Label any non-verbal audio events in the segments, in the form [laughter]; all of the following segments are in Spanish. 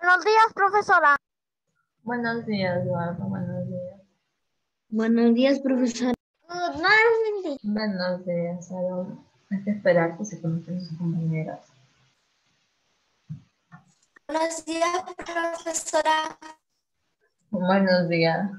Buenos días, profesora. Buenos días, Eduardo. Buenos días. Buenos días, profesora. Buenos días, Eduardo. Hay que esperar que se conozcan sus compañeras. Buenos días, profesora. Buenos días.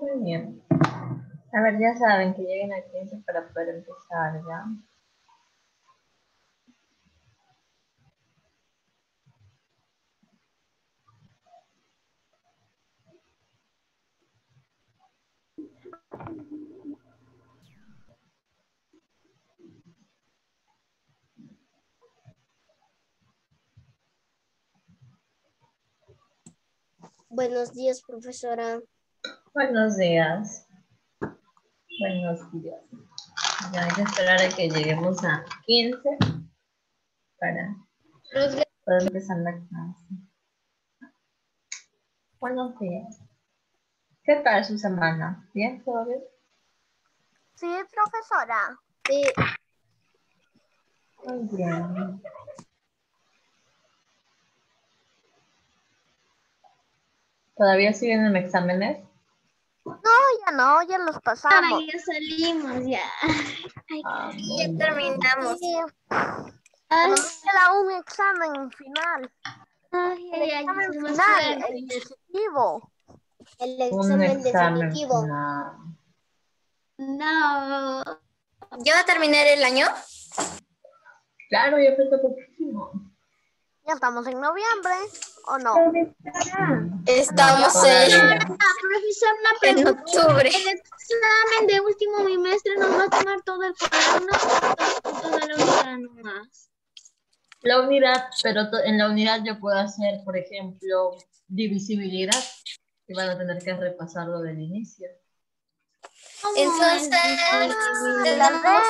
Muy bien. A ver, ya saben que lleguen a 15 para poder empezar, ¿ya? Buenos días, profesora. Buenos días. Buenos días. Ya hay que esperar a que lleguemos a 15 para poder empezar la clase. Buenos días. ¿Qué tal su semana? ¿Bien? ¿Todo bien? Sí, profesora. Sí, Muy bien. ¿Todavía siguen en exámenes? No, ya no, ya los pasamos. ya salimos, ya. Ah, muy Ya terminamos. Sí, Ay, un examen final. ay, El ay, examen final, el decisivo. El examen examen definitivo. final. No. ¿Ya va a terminar el año? Claro, ya falta poquísimo. Ya estamos en noviembre, ¿o no? Estamos en. Profesor, una en pregunta. octubre. El examen de último bimestre nos va a tomar todo el cuaderno toda la unidad nomás. La unidad, pero en la unidad yo puedo hacer, por ejemplo, divisibilidad. Y van a tener que repasarlo del inicio. Entonces, tenemos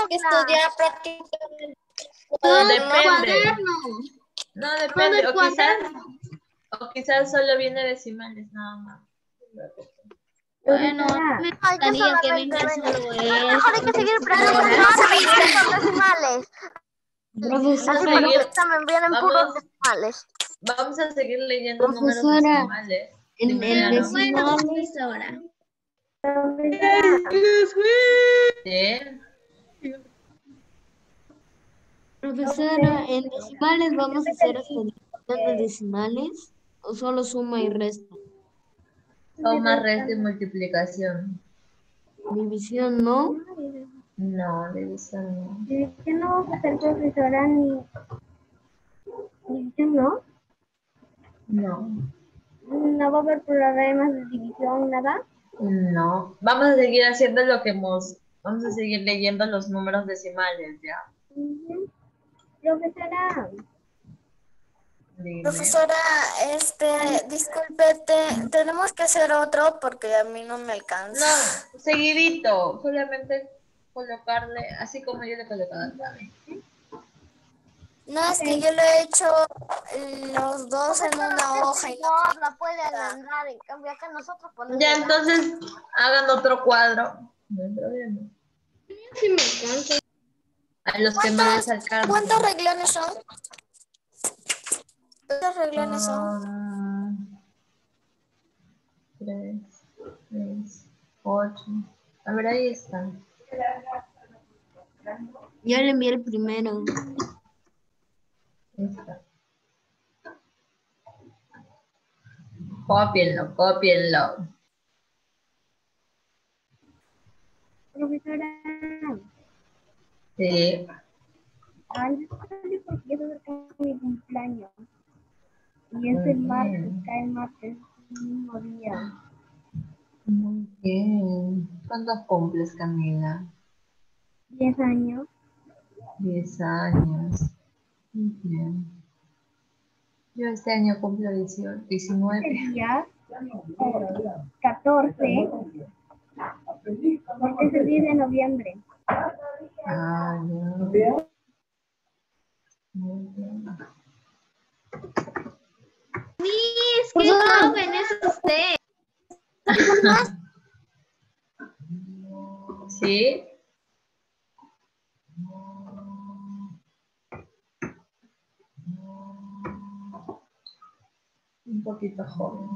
que estudiar prácticamente Todo el cuaderno. No, depende. O quizás, o quizás solo viene decimales, nada más. Bueno, me Ay, que venga Mejor hay que seguir practicando con decimales. Para el seguir- examen vienen vamos. puros decimales. Vamos a seguir leyendo números decimales. en el Bueno, decimal, profesora. ¿Sí? Profesora, en decimales vamos a hacer hasta de decimales o solo suma y resta. Suma, resta y multiplicación. División no. No, división no. División no vamos a hacer profesora ni... División no. No. No va a haber problemas de división, nada. No. Vamos a seguir haciendo lo que hemos... Vamos a seguir leyendo los números decimales, ¿ya? Ujú. Profesora, Dime. Profesora, este, disculpe, te- tenemos que hacer otro porque a mí no me alcanza. No, seguidito. Solamente colocarle, así como yo le he colocado acá. No, es que yo lo he hecho los dos en una hoja y no. La puede agrandar, en cambio acá nosotros ponemos... Ya, entonces hagan otro cuadro. No hay problema. Sí me alcanza. A los que alcanza. ¿Cuántos reglones son? ¿Cuántos reglones son? Ah, Tres, seis, ocho. A ver, ahí están. Yo le envié el primero. Cópienlo, cópienlo. Profesora, Sí. antes porque ya acerca mi cumpleaños. Y es el martes, bien. cae el martes, el mismo día. Muy bien. ¿Cuántos cumples, Camila? 10 años. 10 años. Muy bien. Yo este año cumplo 18, 19. Este día, eh, 14, porque es el 10 de noviembre. Ah, ya. Miss, qué joven es usted. ¿Sí? Un poquito joven.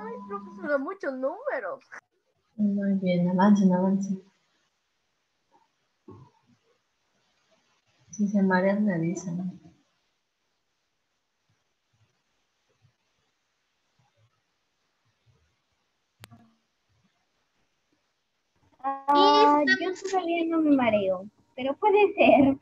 Ay, profesora, muchos números. Muy bien, avancen, avancen. Si se marean, me avisan. Ah, yo todavía no me mareo, pero puede ser.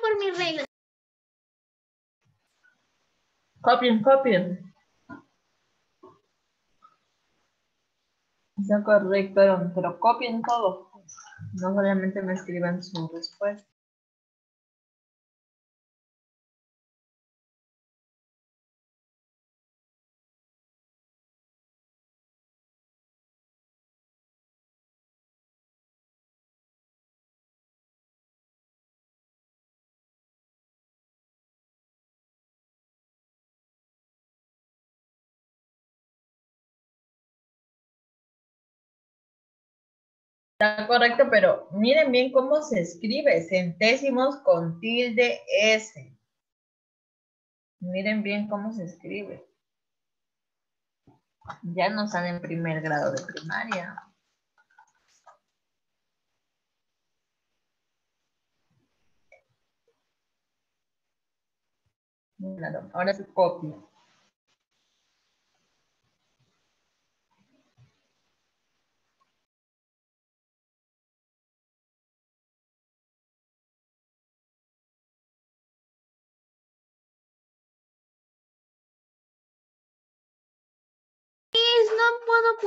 Por mi regla. Copien, copien. Está correcto, pero copien todo. No solamente me escriban su respuesta. Está correcto, pero miren bien cómo se escribe. Centésimos con tilde S. Miren bien cómo se escribe. Ya no están en primer grado de primaria. Ahora se copia.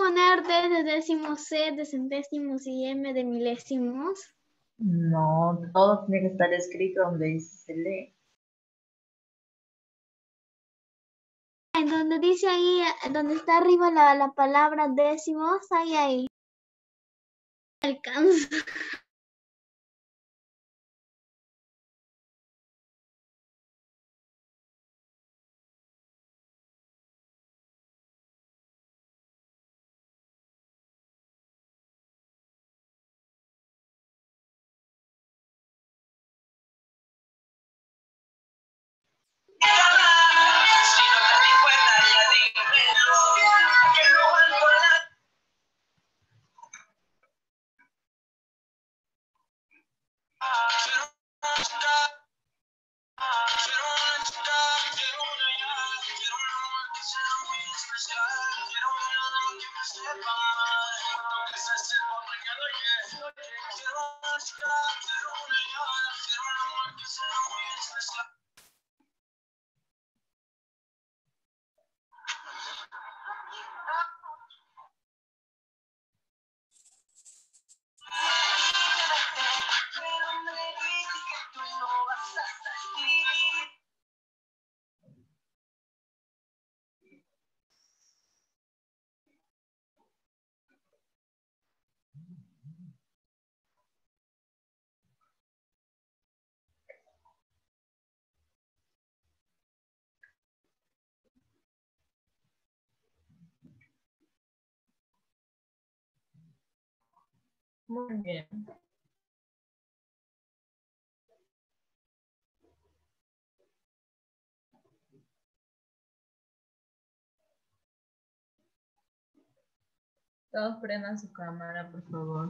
Poner D de décimos, C de centésimos y M de milésimos. No, todo tiene que estar escrito donde dice se lee. En donde dice ahí, donde está arriba la, la palabra décimos, ahí, ahí. Alcanza. Muy bien. Todos prendan su cámara, por favor.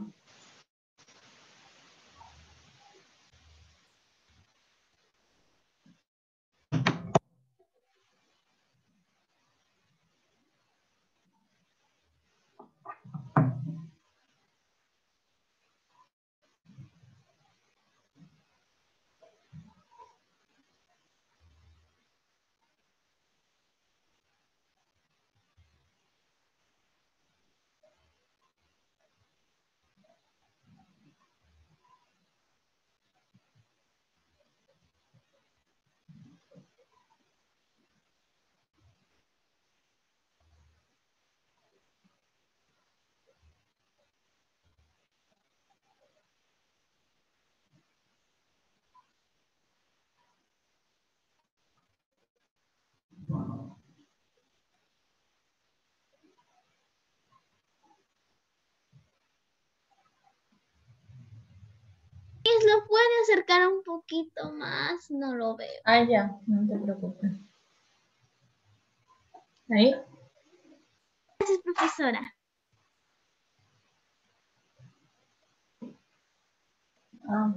¿Lo puede acercar un poquito más? No lo veo. Ah, ya, no te preocupes. Ahí. Gracias, profesora. Ah.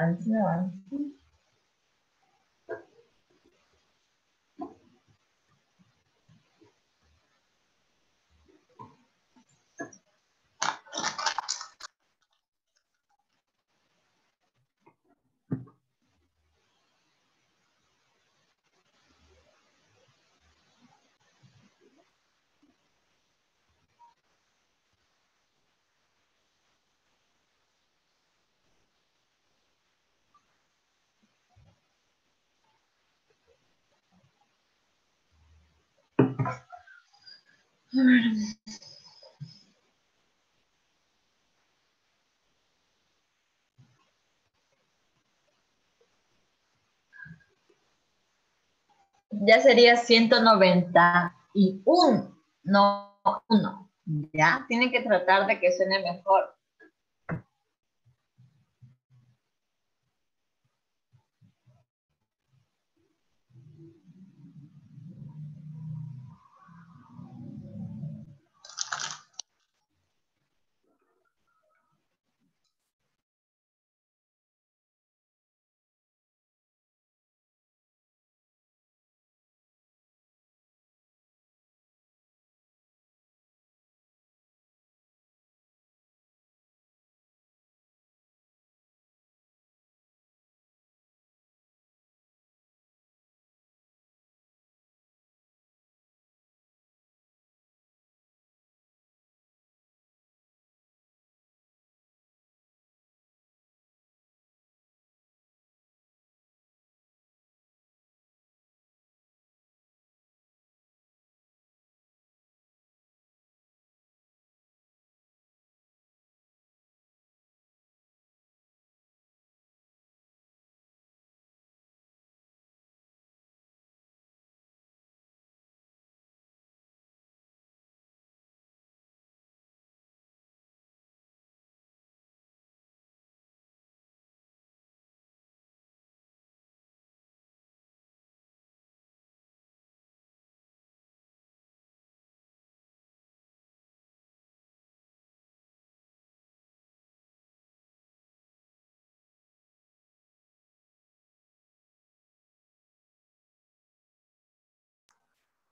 Avance, avance. A ver. Ya sería 191, no uno. Ya, tienen que tratar de que suene mejor.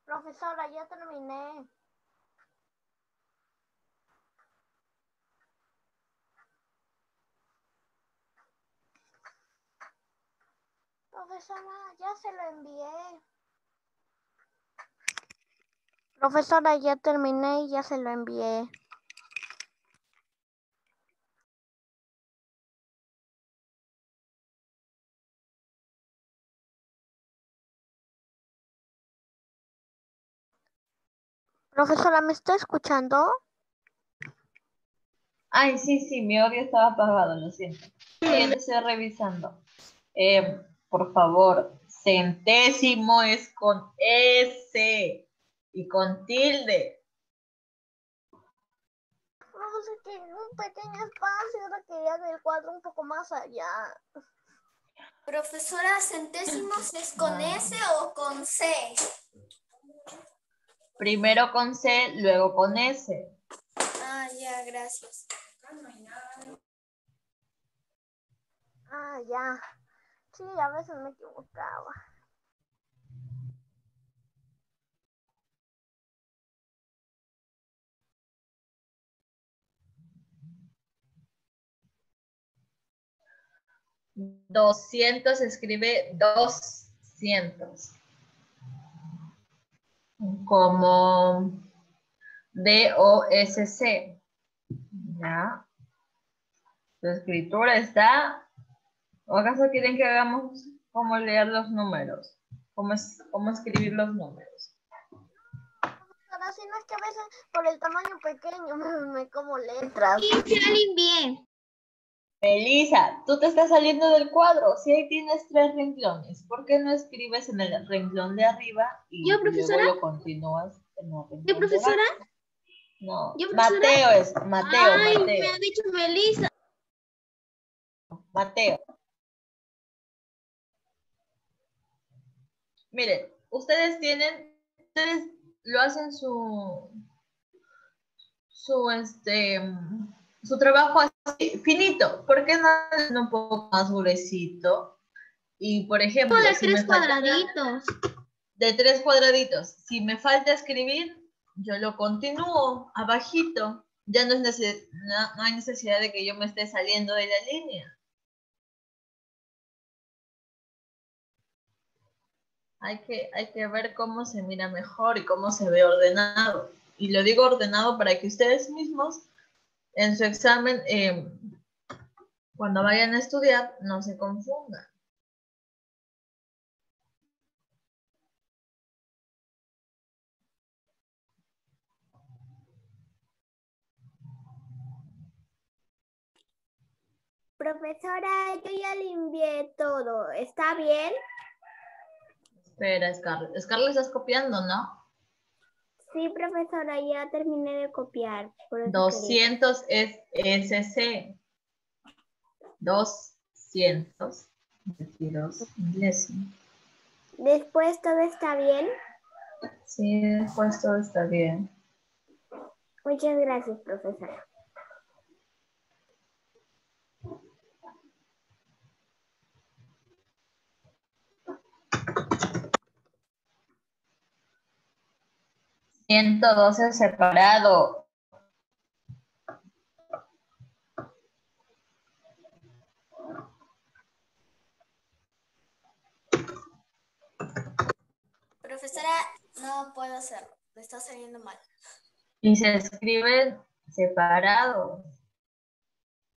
Profesora, ya terminé. Profesora, ya se lo envié. Profesora, ya terminé y ya se lo envié. Profesora, ¿me está escuchando? Ay, sí, sí, mi audio estaba apagado, lo siento. Sí, lo estoy revisando. Eh, por favor, centésimo es con S y con tilde. Profesor, que un pequeño espacio, ahora quería el cuadro un poco más allá. Profesora, centésimos es con S o con C. Primero con C, luego con S. Ah, ya, gracias. Ah, ya. Sí, a veces me equivocaba. Doscientos escribe doscientos. Como D-O-S-C. ¿Ya? Su escritura está... ¿O acaso quieren que hagamos cómo leer los números? ¿Cómo, es, cómo escribir los números? Ahora sí, no es que a veces por el tamaño pequeño [laughs] me, me como letras. Y envié. Melissa, tú te estás saliendo del cuadro. Si ahí tienes tres renglones, ¿por qué no escribes en el renglón de arriba y ¿Yo, profesora? luego lo continúas en el renglón ¿Yo, profesora? No, ¿Yo, profesora? Mateo es, Mateo, Ay, Mateo, me ha dicho Melissa. Mateo. Miren, ustedes tienen, ustedes lo hacen su, su, este, su trabajo así, finito. ¿Por qué no un poco más gruesito? Y, por ejemplo, de si tres falta- cuadraditos. de tres cuadraditos. Si me falta escribir, yo lo continúo abajito. Ya no, es no, no hay necesidad de que yo me esté saliendo de la línea. Hay que, hay que ver cómo se mira mejor y cómo se ve ordenado. Y lo digo ordenado para que ustedes mismos en su examen, eh, cuando vayan a estudiar, no se confundan. Profesora, yo ya envié todo. ¿Está bien? Espera, Scarlett. Scarlett, estás copiando, ¿no? Sí, profesora, ya terminé de copiar. por eso 200 es SC. 200. 22 milésimo. quería. Después todo está bien. Sí, después todo está bien. Muchas gracias, profesora. Ciento doce separado. Profesora, no puedo hacerlo. Me está saliendo mal. Y se escriben separados.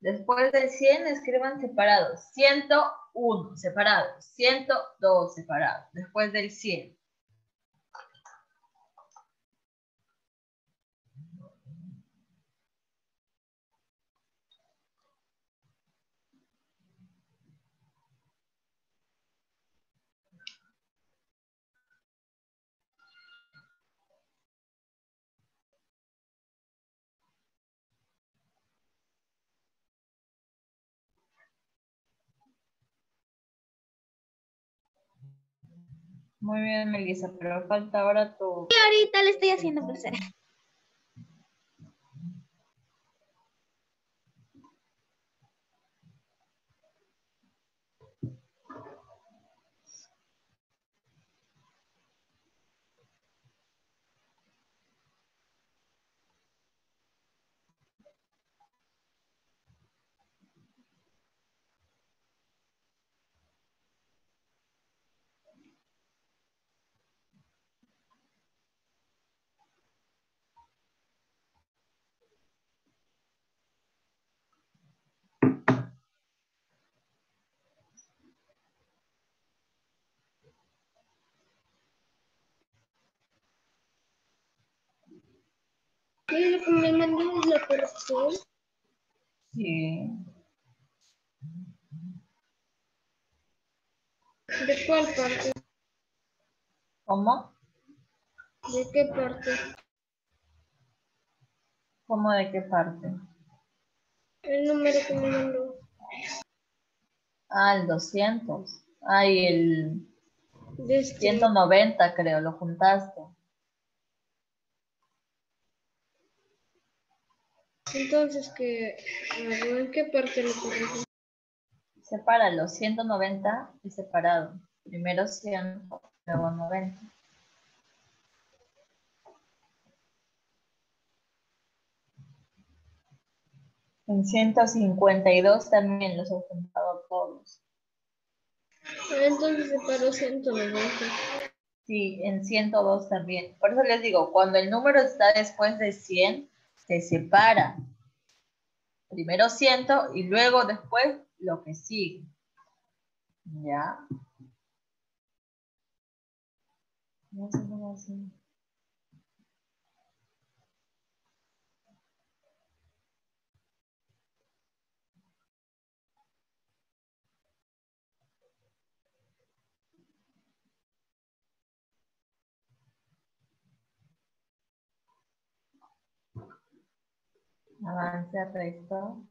Después del 100 escriban separados. 101 separados. 102 separados. Después del 100. Muy bien, Melissa, pero falta ahora tu... Y ahorita le estoy haciendo, profesora. Me mandó es la parte. Sí. ¿De cuál parte? ¿Cómo? ¿De qué parte? ¿Cómo de qué parte? El número que me mandó. Ah, el 200. Ay, el De este. 190 creo, lo juntaste. Entonces, que, ¿en qué parte lo corrijo? Separa los 190 y separado. Primero 100, luego 90. En 152 también los he juntado todos. Ah, Entonces separó 190. Sí, en 102 también. Por eso les digo, cuando el número está después de 100, se separa. Primero 100 y luego después lo que sigue. ¿Ya? No sé cómo. Avance al resto.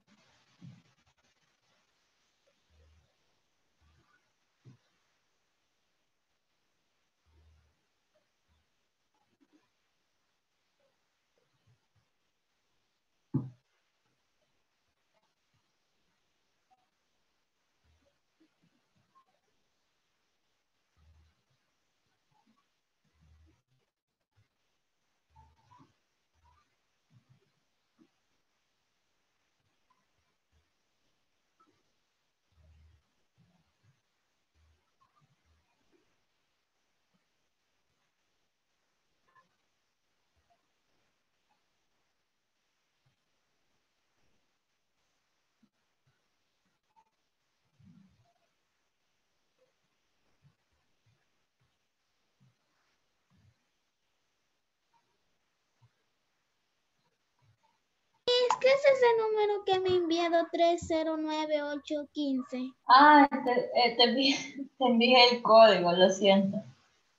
Que es ese número que me enviado 309815. Ah, te, eh, te envié, [laughs] te envié el código, lo siento.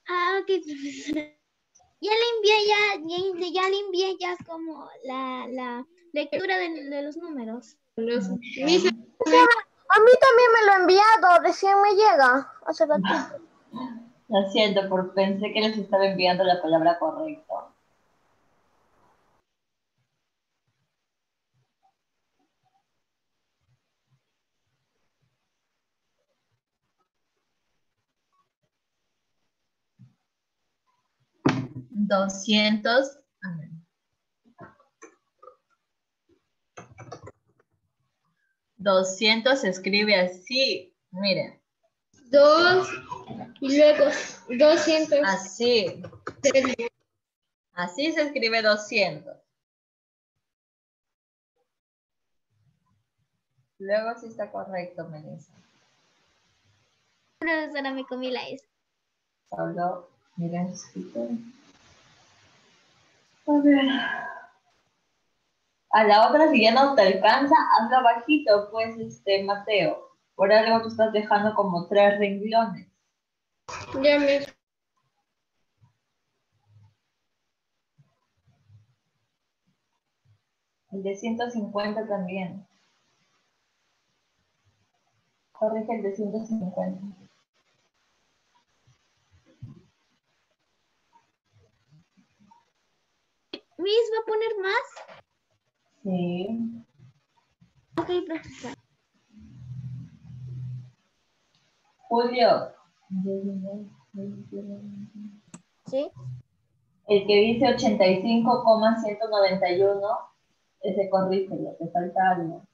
Ah, ok, profesora. Ya le envié, ya, ya, ya le envié ya como la, la lectura de, de los números. Los, mis- A mí también me lo ha enviado, recién me llega. Hace ratito. [laughs] Lo siento, por, pensé que les estaba enviando la palabra correcta. Doscientos. a ver. Doscientos se escribe así, miren, dos y luego 200. así. Así se escribe 200. Luego sí está correcto, Melissa. Profesora, me comí la S. Solo, miren, escrito. A ver. A la otra, si ya no te alcanza, hazlo bajito, pues, este, Mateo. Por algo tú estás dejando como tres renglones. Ya me. El de 150 también. Corrige el de 150. ¿Miss va a poner más? Sí. Ok, profesora. Julio. ¿Sí? El que dice 85,191, ese corrige, lo que falta algo.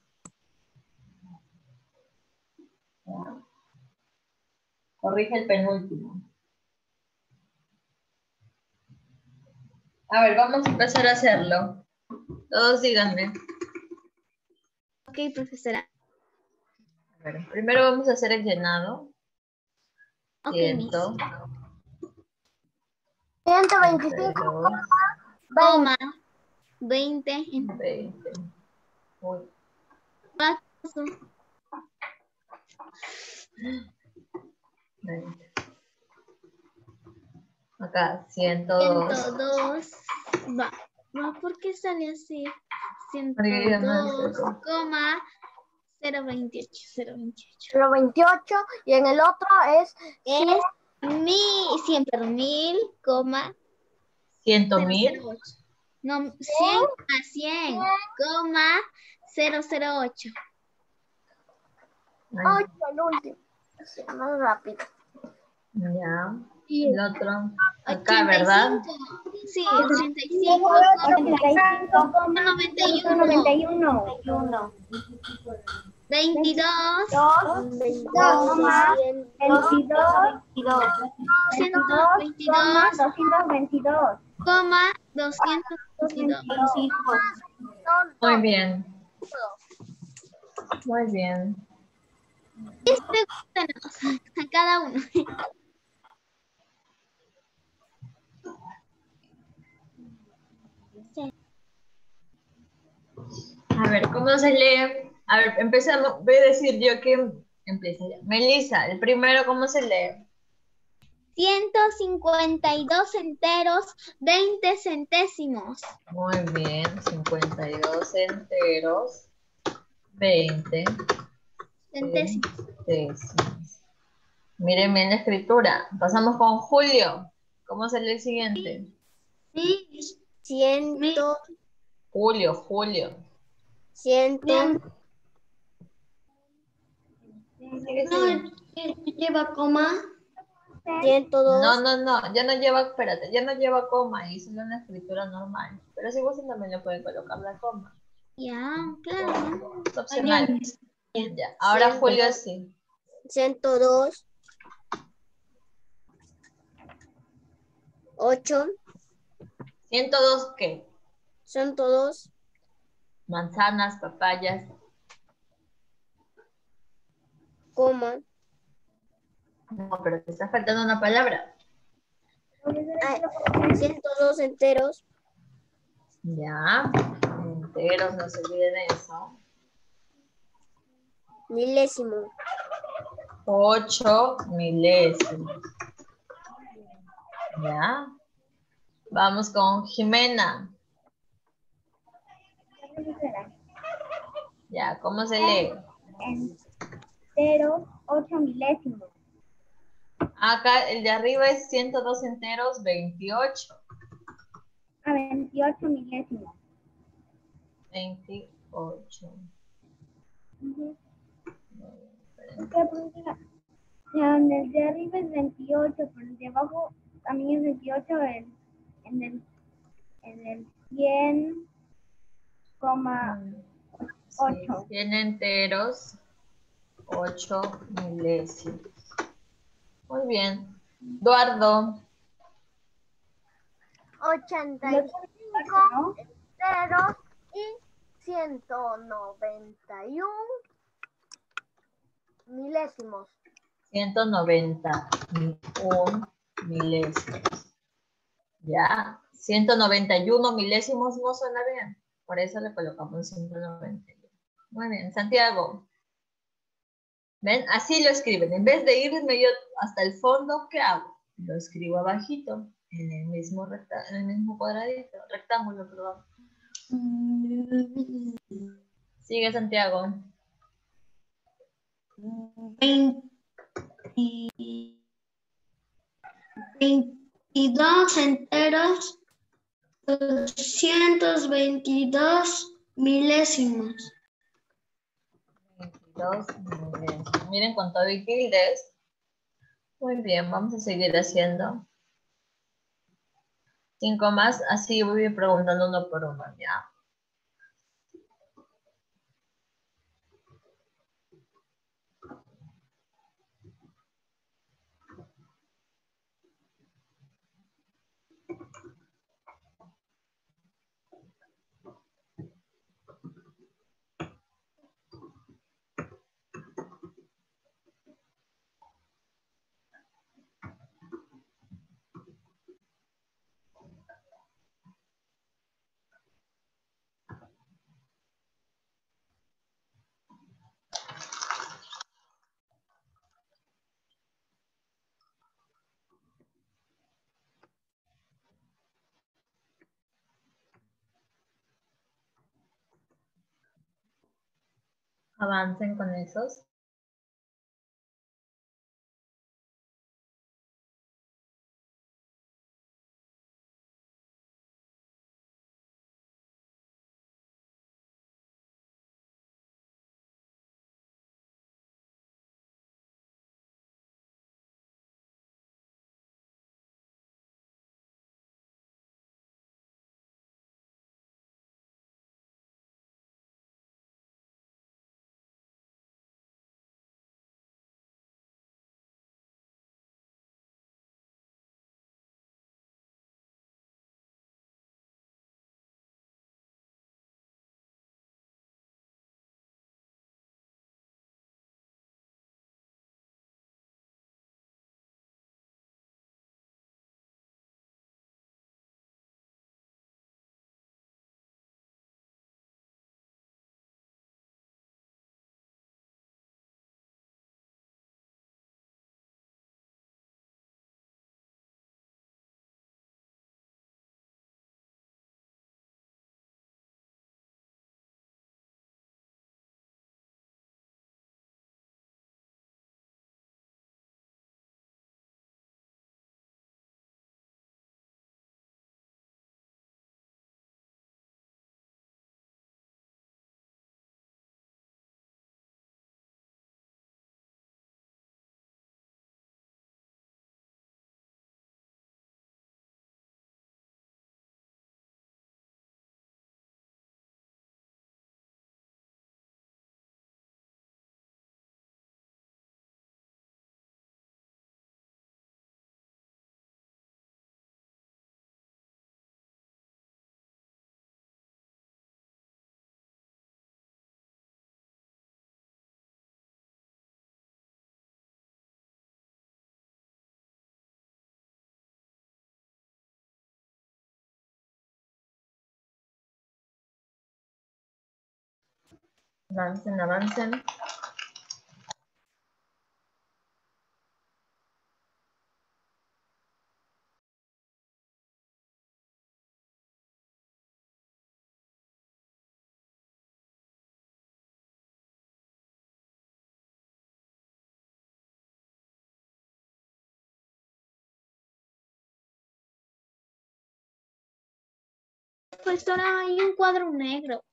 Corrige el penúltimo. A ver, vamos a empezar a hacerlo. Todos díganme. Ok, profesora. A ver, primero vamos a hacer el llenado. Ok, Miss. Ciento, 125. dos, Coma. 20, 20. Uy, paso, 20. Acá, 102. 102. Va, va, ¿por qué sale así? Porque ya no 102, sé. coma 028, 028. 028 y en el otro es Es mi, 100, perdón, mil, coma 100 mil. 008. No, 100 a 100, coma 008. Ay, 8 el último. Así, más rápido. Ya. El otro. Acá, ¿verdad? 85. Sí, 85, 91, 91. 22, 22, 222, 222. coma 222. Muy bien. Muy bien. 10 preguntas a cada uno. A ver, ¿cómo se lee? A ver, empezamos. Voy a decir yo que empieza ya. Melissa, el primero, ¿cómo se lee? 152 enteros, 20 centésimos. Muy bien, 52 enteros, 20 Centésimos. Miren bien la escritura. Pasamos con Julio. ¿Cómo se lee el siguiente? Ciento, Julio, Julio. Ciento, Lleva coma. ciento dos, No, no, no, ya no lleva, espérate, ya no lleva coma y solo una escritura normal. Pero si gustan también le pueden colocar la coma. Ya, claro. Es opcional. Ya, ahora Julio sí. ciento dos, ocho, 102 qué? ciento dos, Manzanas, papayas. coma, No, pero te está faltando una palabra. ciento dos enteros, Ya. Enteros, no se olviden eso. milésimo, 8 milésimos. Ya. Vamos con Jimena. Ya, ¿cómo se lee? Enteros, 8 milésimos. Acá el de arriba es 102 enteros, 28. A 28 milésimos. 28. Ujú. ¿Qué pregunta? En el de arriba es 28, pero el de abajo también es 28. En, en, el, en el 100, coma Sí, 8. 100 enteros, 8 milésimos. Muy bien. Eduardo. ochenta y ¿no? enteros y ciento noventa y un milésimos. 191 milésimos. Ya, 191 milésimos no suena bien. Por eso le colocamos 191. Muy bien, Santiago. ¿Ven? Así lo escriben. En vez de irme yo hasta el fondo, ¿qué hago? Lo escribo abajito, en el mismo, recta- en el mismo cuadradito, rectángulo, perdón. Sigue, Santiago. 22 enteros, 222 milésimos. 22 milésimos. Miren con todo y tildes. Muy bien, vamos a seguir haciendo. Cinco más, así voy preguntando uno por uno, ¿ya? Avancen con esos. Avancen, avancen. Profesora, hay un cuadro negro.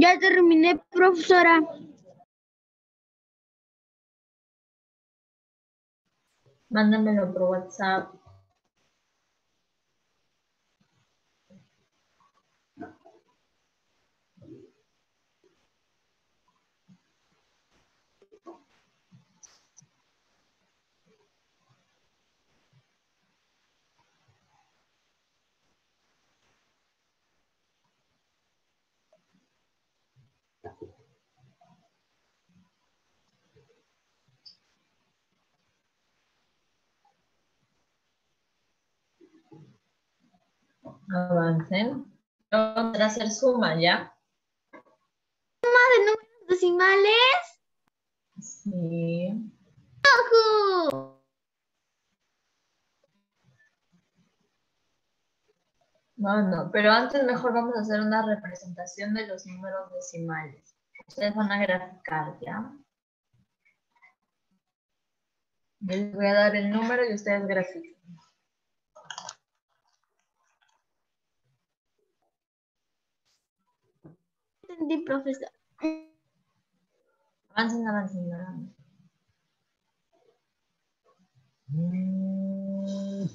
Ya terminé, profesora. Mándamelo por WhatsApp. Avancen. Vamos a hacer suma, ¿ya? de números decimales. Sí. ¡Ojo! No, no, pero antes mejor vamos a hacer una representación de los números decimales. Ustedes van a graficar, ¿ya? Yo les voy a dar el número y ustedes grafican. Entendí, profesor. Avancen, avancen, avancen. Miss,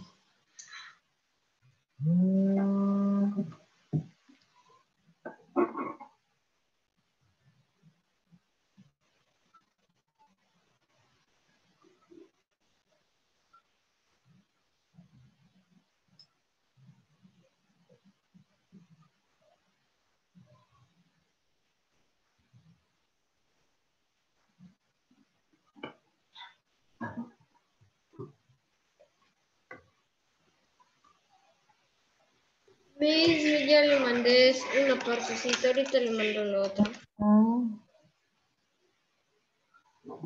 yo ya le mandé una partecita, ahorita le mando la otra. Mm.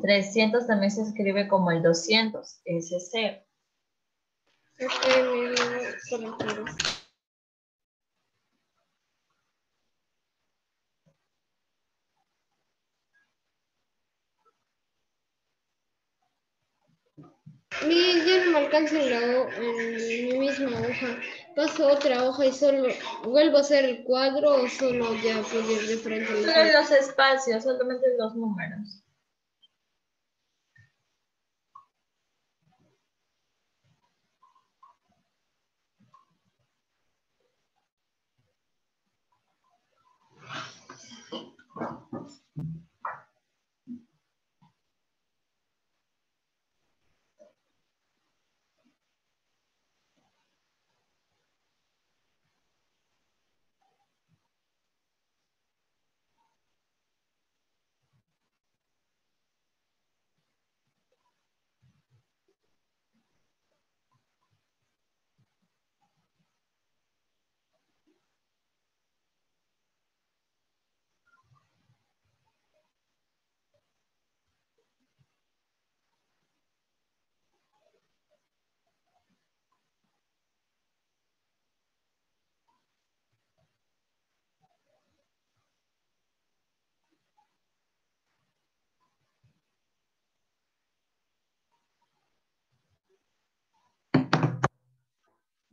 300 también se escribe como el 200, ese es cero. Mi ya no me alcanza en, la en mi misma hoja. Paso otra hoja y solo vuelvo a hacer el cuadro o solo ya puedo ir de frente Solo los espacios, solamente los números.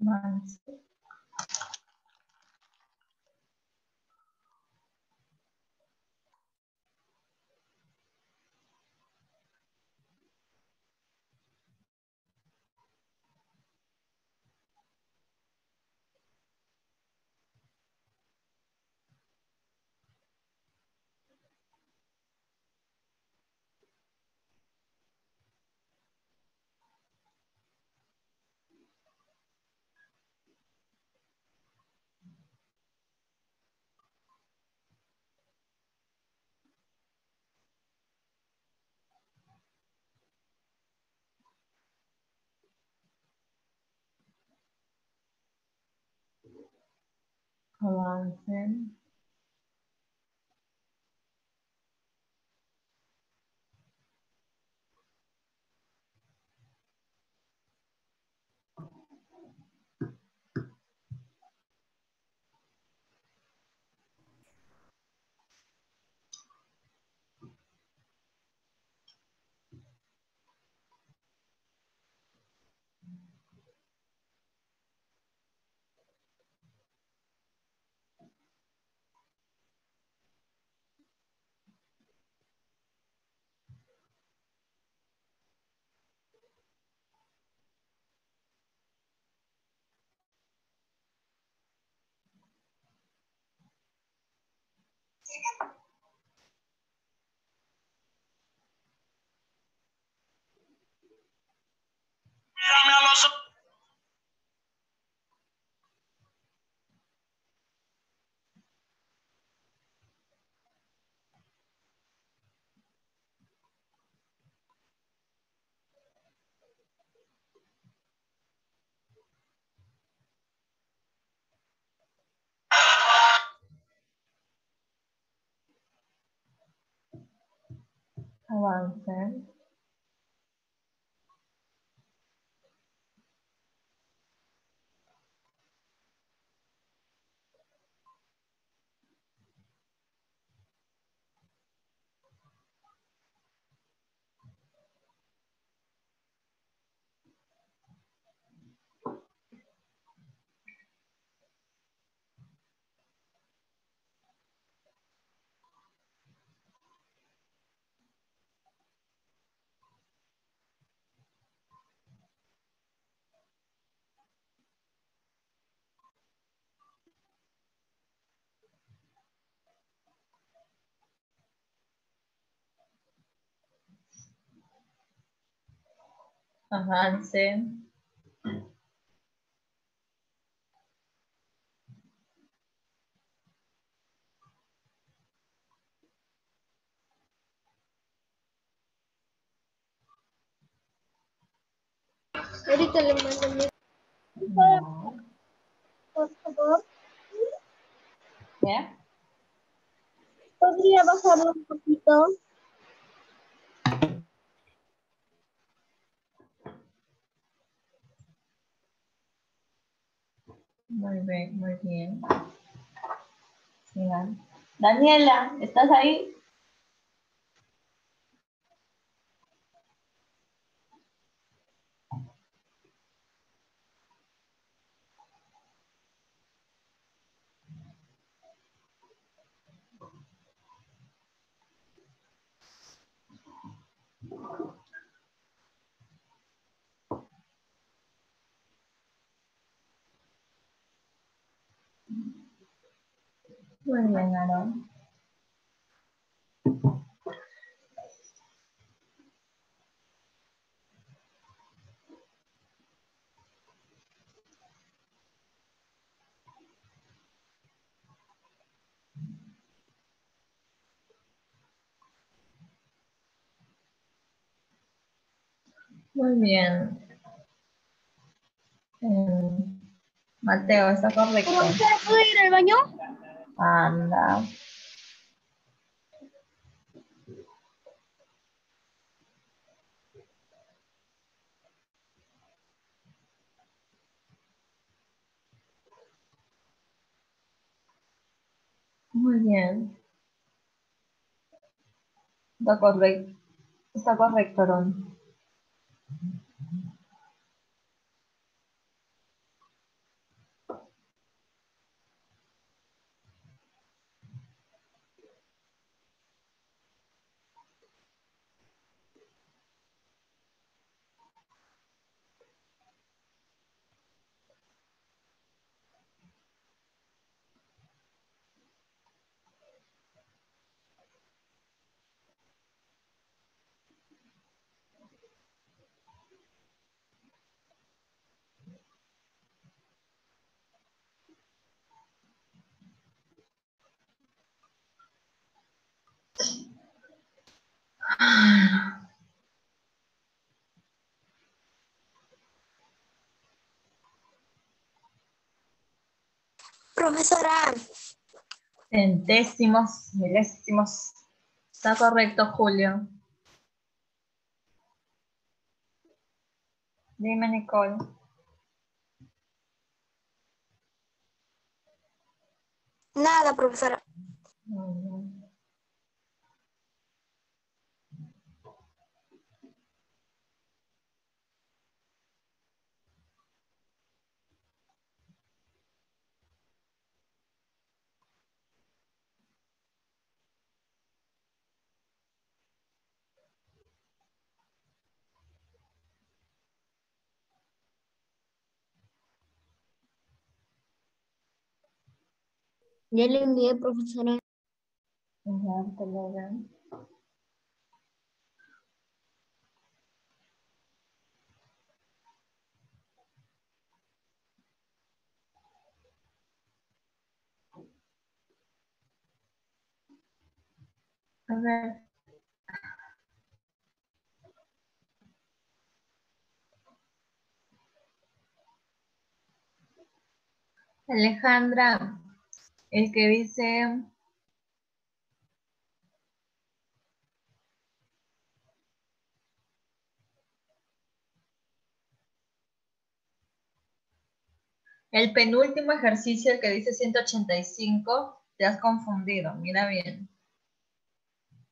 months. Avance. Avancen. Avancen. Avancen. Ahorita le mando mi No. Por favor, ¿Qué? ¿podría bajarlo un poquito? Muy bien, muy bien. Daniela, ¿estás ahí? Muy bien, Aaron. Muy bien. Mateo, ¿está correcto? ¿Puedo ir al baño? Anda. Muy bien. Está correcto. Está correcto, Ron. Profesora, Centésimos, milésimos. Está correcto, Julio. Dime, Nicole. nada, profesora. Muy bien. Ya le envié, profesora. Ya te lo ven. A ver. Alejandra, el que dice... El penúltimo ejercicio, el que dice 185, te has confundido. Mira bien.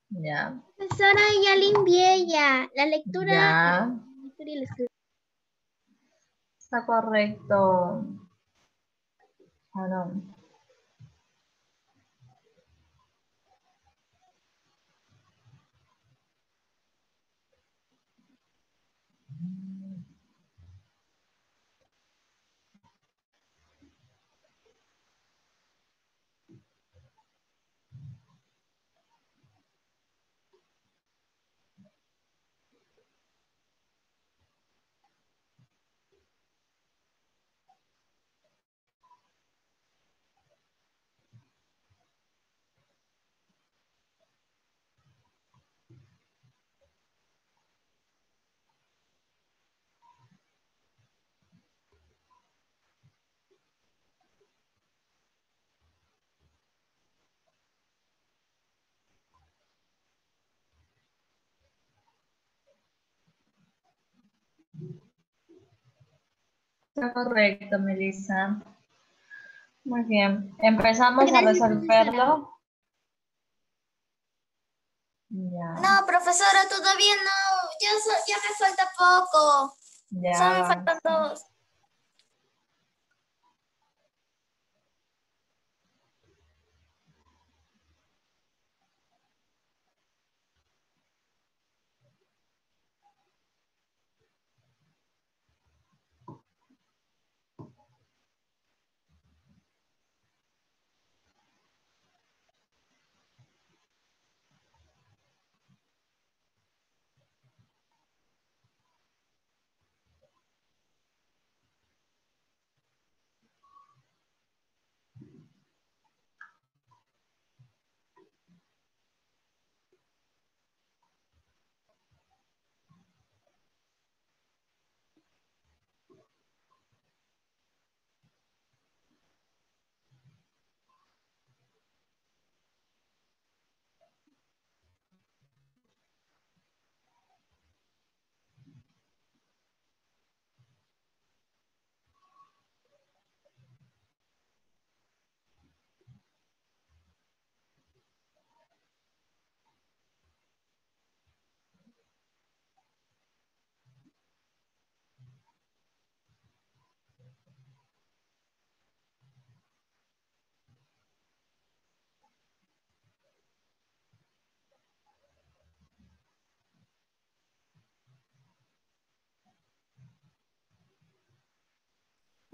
Ya. Profesora, ya limpié. La lectura. Ya. Está correcto. Ah. Correcto, Melissa. Muy bien. Empezamos a resolverlo. Ya, No, profesora, todavía no. Ya, so- ya me falta poco. ya. Solo me faltan dos.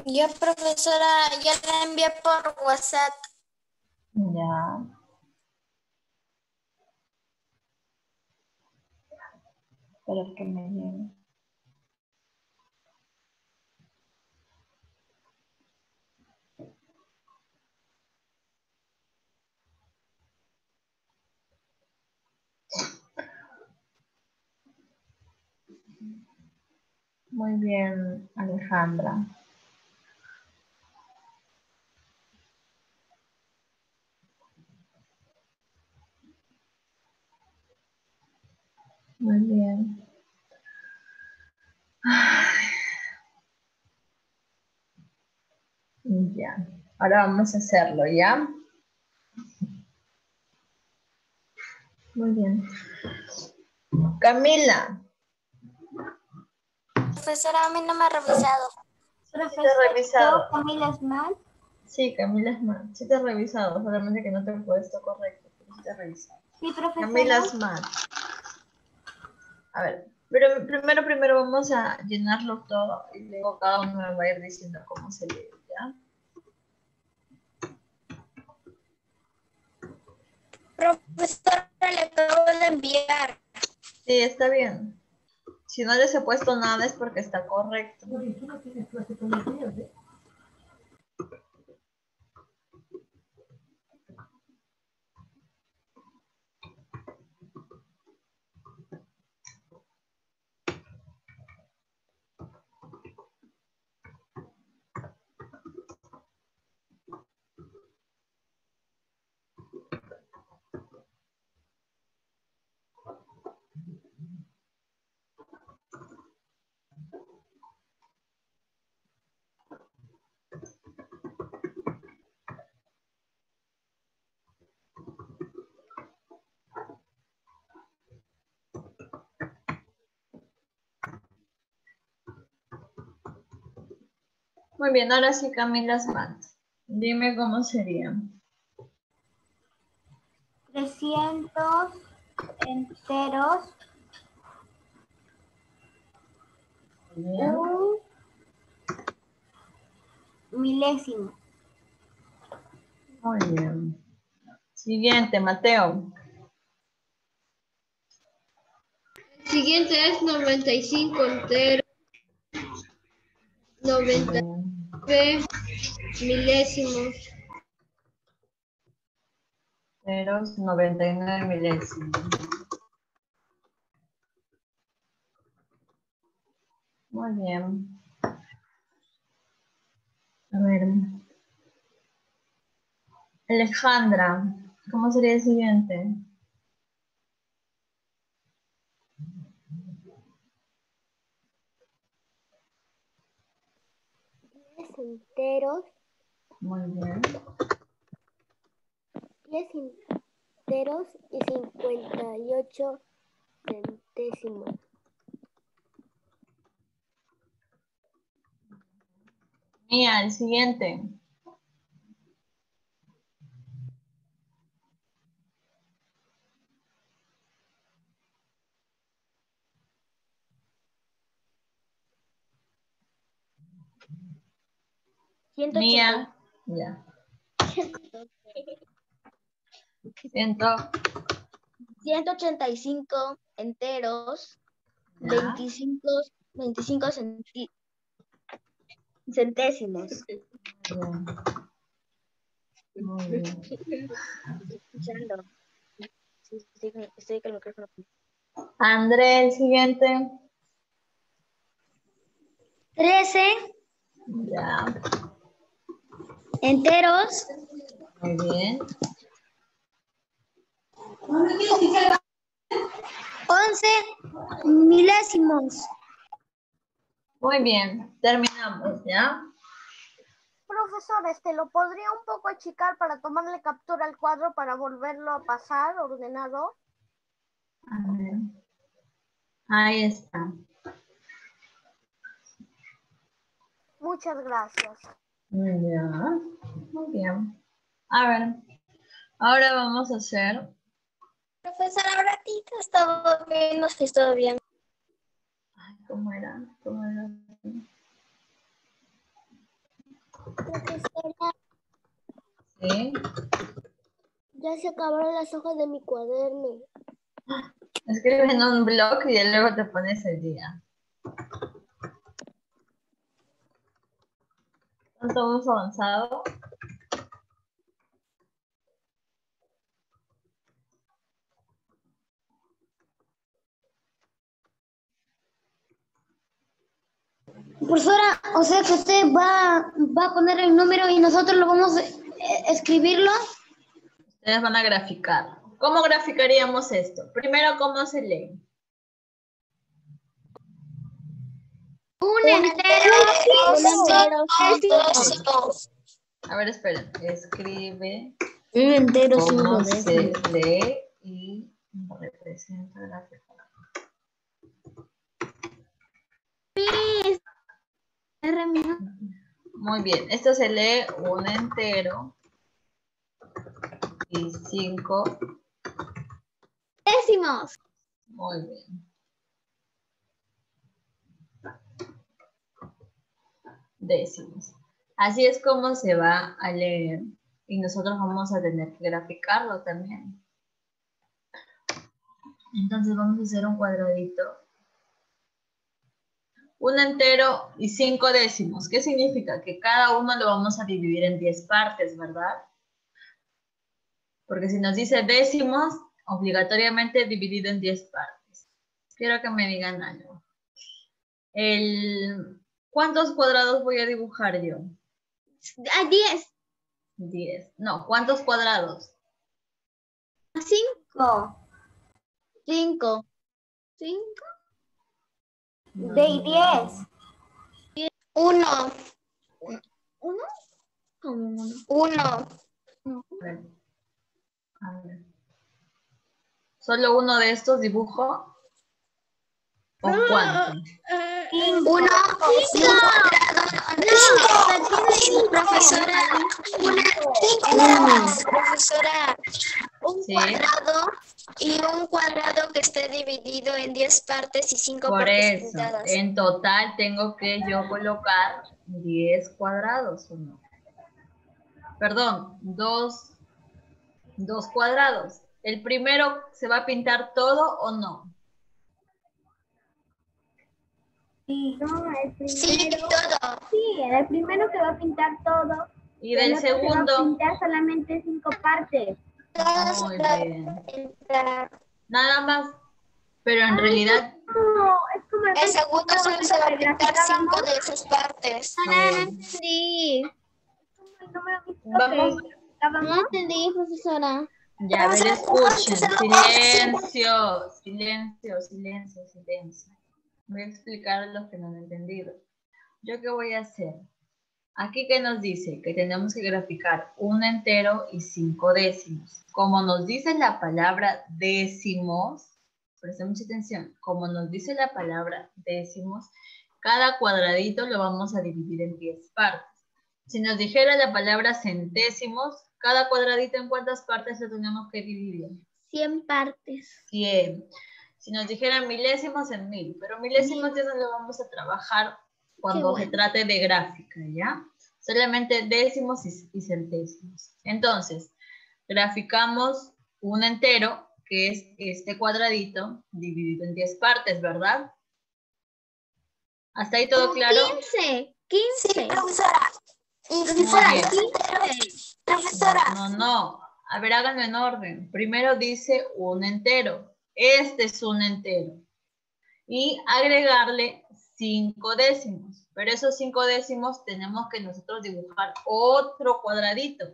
Yo, profesora, ya la envié por WhatsApp. Ya. Espera que me llegue. Muy bien, Alejandra. Muy bien. Ya. Ahora vamos a hacerlo, ¿ya? Muy bien. Camila, Profesora, a mí no me ha revisado. ¿sí te he revisado? Camila Smart. Sí, Camila es más. Sí te he revisado, solamente que no te he puesto correcto, pero sí te he revisado. Sí, profesora. Camila Smart. A ver, pero primero, primero vamos a llenarlo todo y luego cada uno me va a ir diciendo cómo se lee, ¿ya? Profesora, le acabo de enviar. Sí, está bien. Si no les he puesto nada es porque está correcto. Muy bien, ahora sí Camila Smart. Dime cómo serían. 300 enteros. Un milésimo. Muy bien. Siguiente, Mateo. El siguiente es 95 enteros. 90 de milésimos. 0,99 milésimos. Muy bien. A ver. Alejandra, ¿cómo sería el siguiente? Enteros, Muy bien. 10 enteros y 58 centésimos. Mía, el siguiente. Mía. Ya. Ciento. 185 enteros, Ya. 25, 25 centi- centésimos. Bien. Muy bien. Estoy con el micrófono. André, el siguiente. 13 Ya. Enteros, Muy bien. 11 milésimos. Muy bien. Terminamos, ¿ya? Profesor, este, ¿lo podría un poco achicar para tomarle captura al cuadro para volverlo a pasar ordenado? A ver. Ahí está. Muchas gracias. Muy bien. Muy bien. A ver. Ahora vamos a hacer. Profesora, ratito estaba bien, no sé, todo bien. Ay, ¿cómo era? ¿Cómo era? Profesora, Sí. ya se acabaron las hojas de mi cuaderno. Escribe en un blog y luego te pones el día. ¿Cuánto hemos avanzado? Profesora, o sea que usted va, va a poner el número y nosotros lo vamos a eh, escribirlo. Ustedes van a graficar. ¿Cómo graficaríamos esto? Primero, ¿cómo se lee? Un entero. A ver, esperen. Escribe Un entero cómo se lee y representa gráficamente. Muy bien. Esto se lee un entero y cinco. Décimos. Muy bien. Décimos. Así es como se va a leer y nosotros vamos a tener que graficarlo también. Entonces vamos a hacer un cuadradito. Un entero y cinco décimos. ¿Qué significa? Que cada uno lo vamos a dividir en 10 partes, ¿verdad? Porque si nos dice décimos, obligatoriamente dividido en 10 partes. Quiero que me digan algo. El, ¿Cuántos cuadrados voy a dibujar yo? A 10. 10. No, ¿cuántos cuadrados? A 5. 5. 5. De 10. Uno, ¿Uno? Uno. uno, A ver. A ver. ¿Solo uno de estos dibujo? ¿O cuántos? uno, cinco cuadrados, Profesora, una, profesora, un Sí. cuadrado y un cuadrado que esté dividido en 10 partes y 5 Por partes eso, pintadas. en total tengo que yo colocar 10 cuadrados, ¿o no? Perdón, dos, dos cuadrados. ¿El primero se va a pintar todo o no? Sí, no, el Sí, primero, todo. sí, el primero se va a pintar todo. Y el del otro Se va a segundo, pintar solamente cinco partes. Todas muy bien. Nada más. Pero Ah, en realidad, No, es como El segundo solo se va a pintar cinco de sus partes. eh, entendí. el número visto vamos, que. No entendí, profesora. ya a ver, escuchen. Silencio, silencio, silencio, silencio. Voy a explicar a los que no han entendido. ¿Yo qué voy a hacer? Aquí que nos dice que tenemos que graficar un entero y cinco décimos. Como nos dice la palabra décimos, presten mucha atención, como nos dice la palabra décimos, cada cuadradito lo vamos a dividir en 10 partes. Si nos dijera la palabra centésimos, cada cuadradito en cuántas partes lo tenemos que dividir? 100 partes. 100. Si nos dijeran milésimos en mil, pero milésimos ya no lo vamos a trabajar cuando bueno. se trate de gráfica, ¿ya? Solamente décimos y, y centésimos. Entonces, graficamos un entero, que es este cuadradito, dividido en 10 partes, ¿verdad? ¿Hasta ahí todo claro? 15. Sí, 15. profesora. Y Muy profesora, bien. profesora, No, no. A ver, háganlo en orden. Primero dice un entero. Este es un entero. Y agregarle cinco décimos. Pero esos cinco décimos tenemos que nosotros dibujar otro cuadradito.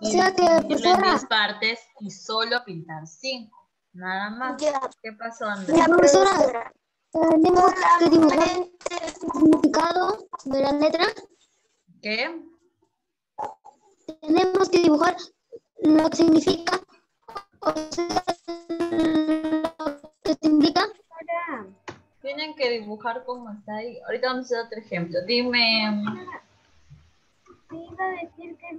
O sea que, dividirlo en. 10 partes y solo pintar cinco. Nada más. ya, ¿Qué pasó, Andrés? ya, profesora. Tenemos que dibujar el significado de la letra. ¿Qué? Tenemos que dibujar lo que significa. O sea, que indica. Tienen que dibujar como está ahí. Ahorita vamos a hacer otro ejemplo. Dime. te iba a decir que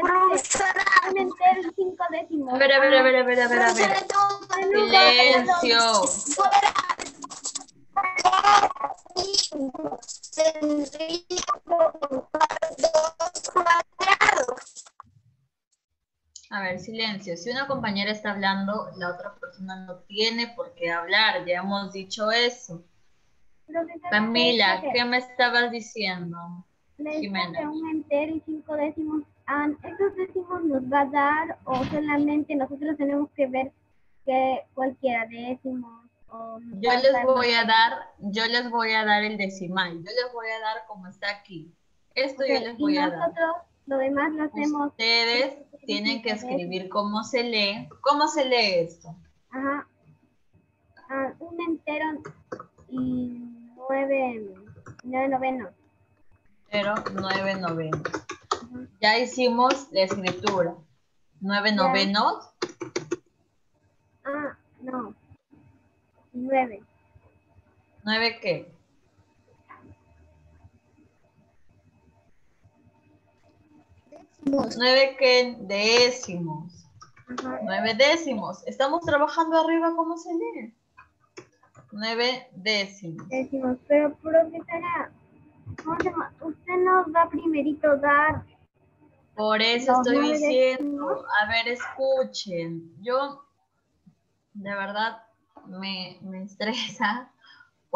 Profesora, un entero y cinco décimos. A ver, a ver, a ver, a ver, a ver, a ver. profesora, todo Silencio. Tendría que dos. A ver, silencio. Si una compañera está hablando, la otra persona no tiene por qué hablar. Ya hemos dicho eso. Camila, le ¿qué me estabas diciendo? Jimena. que un entero y cinco décimos. ah, ¿Esos décimos nos va a dar o solamente nosotros tenemos que ver que cualquiera décimos? O Yo les voy a dar, yo les voy a dar el decimal. Yo les voy a dar como está aquí. Esto yo Ok, les voy a dar. Lo demás lo hacemos. Ustedes tienen que escribir cómo se lee. ¿Cómo se lee esto? Ajá. Ah, un entero y nueve, nueve novenos. Pero nueve novenos. Ya hicimos la escritura. Nueve Ya. novenos. Ah, no. Nueve. ¿Nueve qué? Nueve qué décimos. Nueve décimos. Estamos trabajando arriba, ¿cómo se lee? Nueve décimos. Decimos, pero profesora, ¿cómo se llama? usted nos va primerito dar. Por eso estoy diciendo, décimos. a ver, escuchen. Yo, de verdad, me, me estresa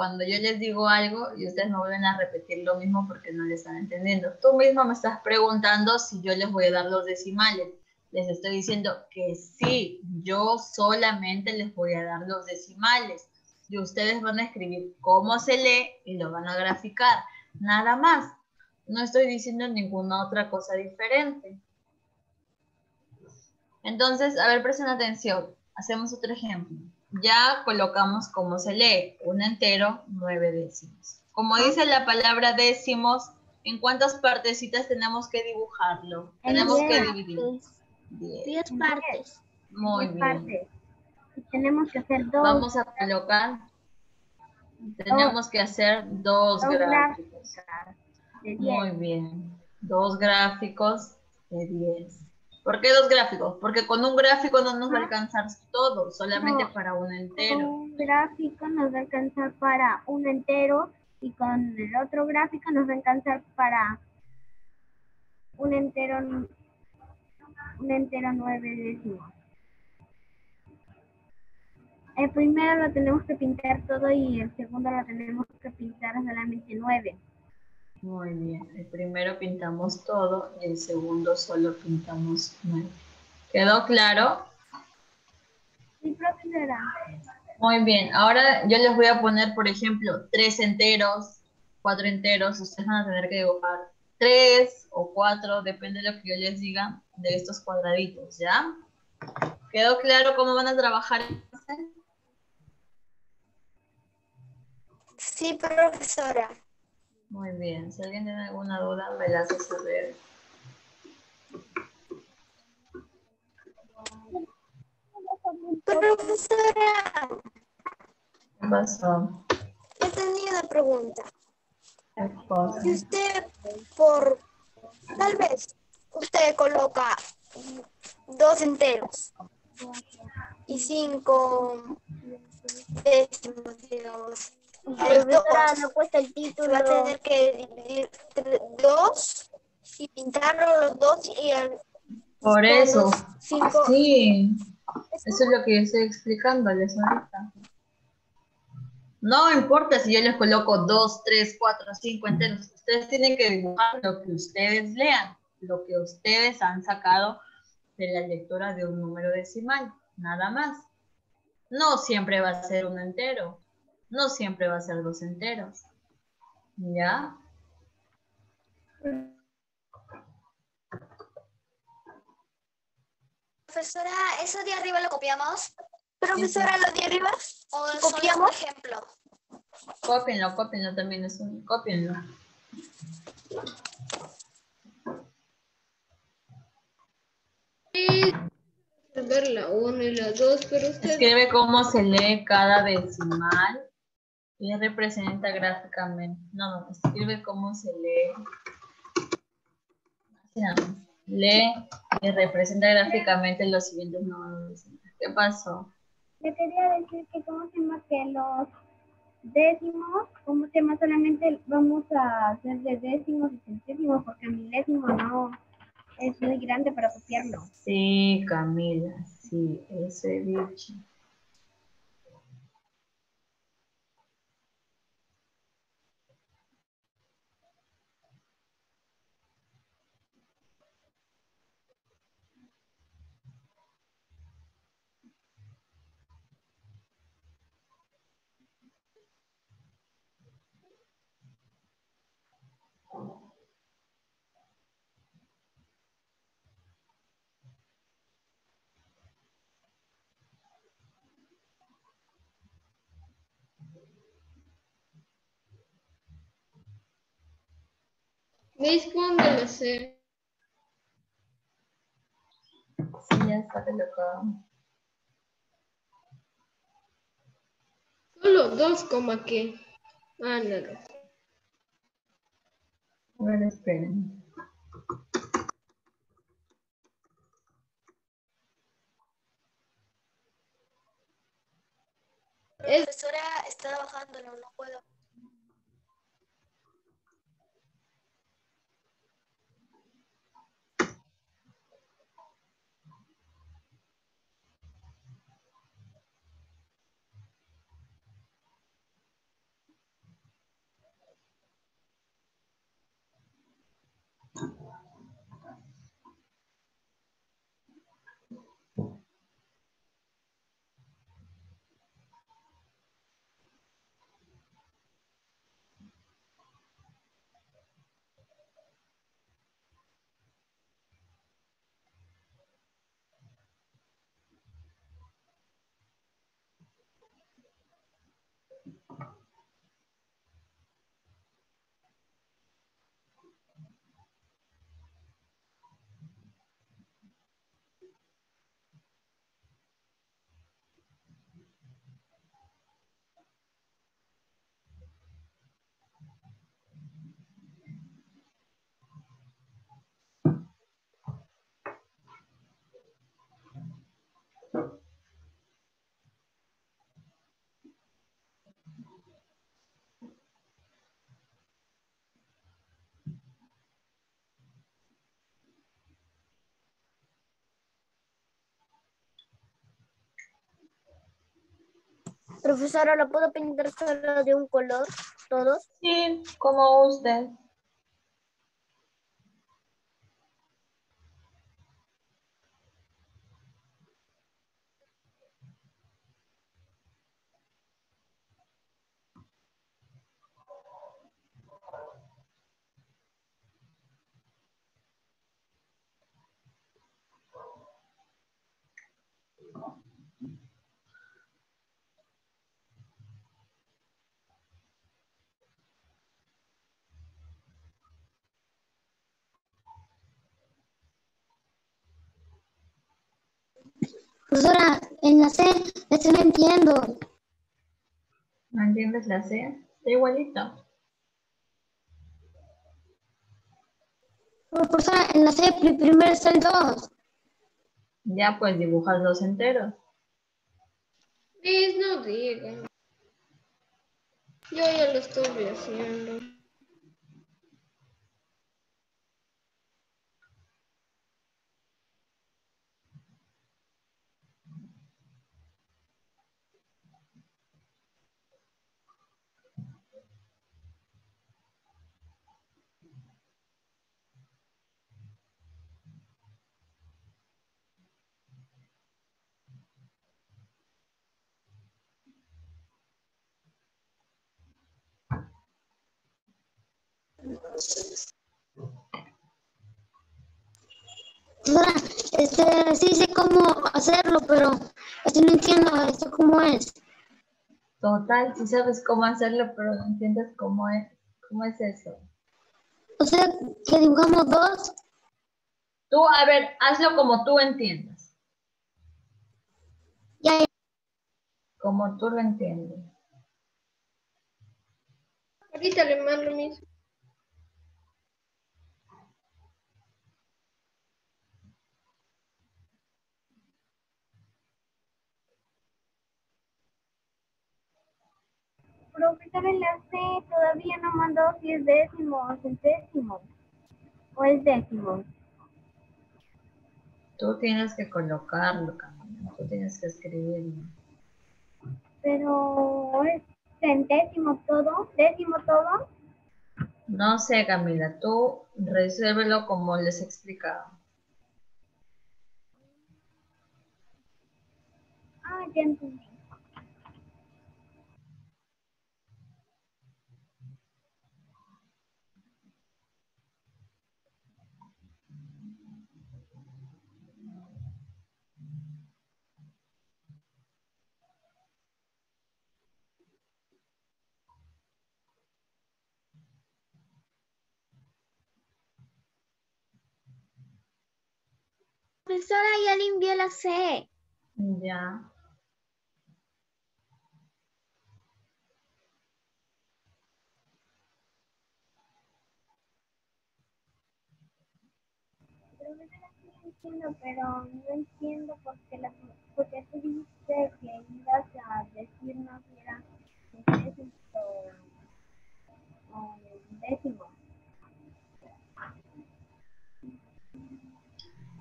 cuando yo les digo algo y ustedes me vuelven a repetir lo mismo porque no le están entendiendo. Tú mismo me estás preguntando si yo les voy a dar los decimales. Les estoy diciendo que sí, yo solamente les voy a dar los decimales. Y ustedes van a escribir cómo se lee y lo van a graficar. Nada más. No estoy diciendo ninguna otra cosa diferente. Entonces, a ver, presten atención. Hacemos otro ejemplo. Ya colocamos cómo se lee. Un entero, nueve décimos. Como dice la palabra décimos, ¿en cuántas partecitas tenemos que dibujarlo? En Tenemos que dividir. Diez. 10 partes. Muy diez bien. partes. Tenemos que hacer dos. Vamos a colocar. Tenemos que hacer dos Dos gráficos. de 10. Muy bien. Dos gráficos de 10. ¿Por qué dos gráficos? Porque con un gráfico no nos va a alcanzar todo, solamente No. para un entero. Un gráfico nos va a alcanzar para un entero y con el otro gráfico nos va a alcanzar para un entero un entero nueve décimos. El primero lo tenemos que pintar todo y el segundo lo tenemos que pintar solamente nueve. Muy bien. El primero pintamos todo y el segundo solo pintamos nueve. ¿Quedó claro? Sí, profesora. Muy bien. Ahora yo les voy a poner, por ejemplo, tres enteros, cuatro enteros. Ustedes van a tener que dibujar tres o cuatro, depende de lo que yo les diga, de estos cuadraditos, ¿ya? ¿Quedó claro cómo van a trabajar? Sí, profesora. Muy bien. Si alguien tiene alguna duda, me la hace saber. Profesora, ¿Qué pasó? yo tenía una pregunta. Si usted, por, tal vez, usted coloca dos enteros y cinco décimos, digamos, Profesora, no cuesta el se título. va a tener que dividir dos y pintarlo los dos y al Por eso. cinco. Sí. Eso es lo que yo estoy explicándoles ahorita. No importa si yo les coloco dos, tres, cuatro, cinco enteros. Ustedes tienen que dibujar lo que ustedes lean, lo que ustedes han sacado de la lectura de un número decimal, nada más. No siempre va a ser un entero, no siempre va a ser dos enteros. ¿Ya? Profesora, ¿eso de arriba lo copiamos? Profesora, lo de arriba, ¿O ¿Copiamos? un ejemplo? Cópienlo, cópienlo también, es un, cópienlo. ver la 1 y la 2, pero usted Escribe cómo se lee cada decimal y representa gráficamente. No, no, escribe cómo se lee. Lee y representa gráficamente los siguientes números. ¿Qué pasó? Le quería decir que cómo se llama que los décimos, cómo se llama solamente vamos a hacer de décimos y centésimos porque milésimo no es muy grande para copiarlo. Sí, Camila, sí, eso he dicho. ¿Veis cuándo lo sé? Sí, ya está colocado. Solo 2, coma qué. Ah, no, no. A ver, esperen. Es- Profesora, está bajándolo, no puedo. Profesora, ¿lo puedo pintar solo de un color todos? Sí, como usted. Profesora, en la C, no entiendo. ¿No entiendes la C? Está igualito. Profesora, en la C pri- primero está el 2. Ya pues dibujas los enteros. No digan. Yo ya lo estoy haciendo. Este, sí sé cómo hacerlo, pero este no entiendo, esto cómo es. Total, sí sabes cómo hacerlo, pero no entiendes cómo es, cómo es eso. O sea, que dibujamos dos. Tú, a ver, hazlo como tú entiendas. Ya, ya. Como tú lo entiendes. Ahorita le mando mis. Profesor, en la C todavía no mandó si es décimo o centésimo. O es décimo. Tú tienes que colocarlo, Camila. Tú tienes que escribirlo. Pero es centésimo todo, décimo todo. No sé, Camila. Tú resuélvelo como les he explicado. Ah, ya entendí. Profesora, ya envié la C. Ya. Entiendo, pero no entiendo por qué la, porque tú dijiste que ibas a decirnos si era o, o décimo.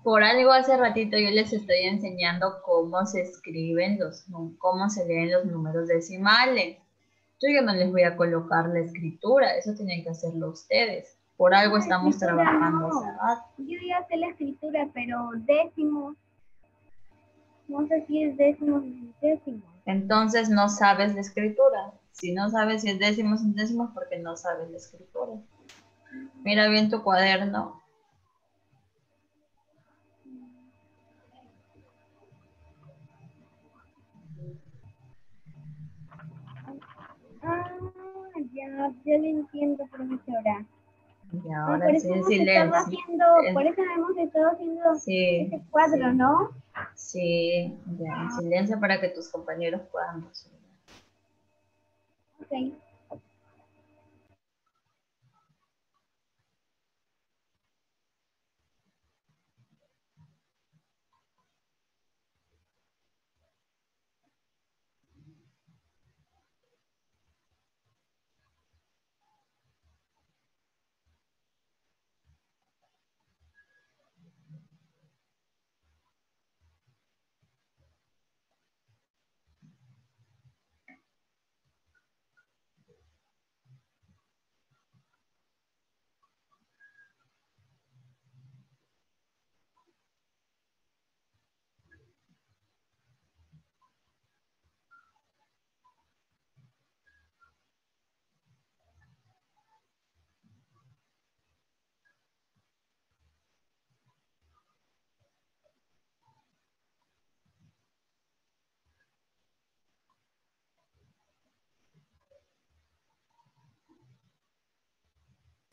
Por algo hace ratito yo les estoy enseñando cómo se escriben los, cómo se leen los números decimales. Yo ya no les voy a colocar la escritura, eso tienen que hacerlo ustedes. Por algo estamos trabajando no. rato. Yo ya sé la escritura, pero décimo. No sé si es décimo o centésimo. Entonces no sabes la escritura. Si no sabes si es décimo o es porque no sabes la escritura. Mira bien tu cuaderno. Ya, ya lo entiendo, profesora. Y Ah, ahora por sí eso en hemos estado silencio. haciendo, En- por eso hemos estado haciendo Sí, ese cuadro, sí. ¿no? Sí, ya en silencio para que tus compañeros puedan resolver. Ok.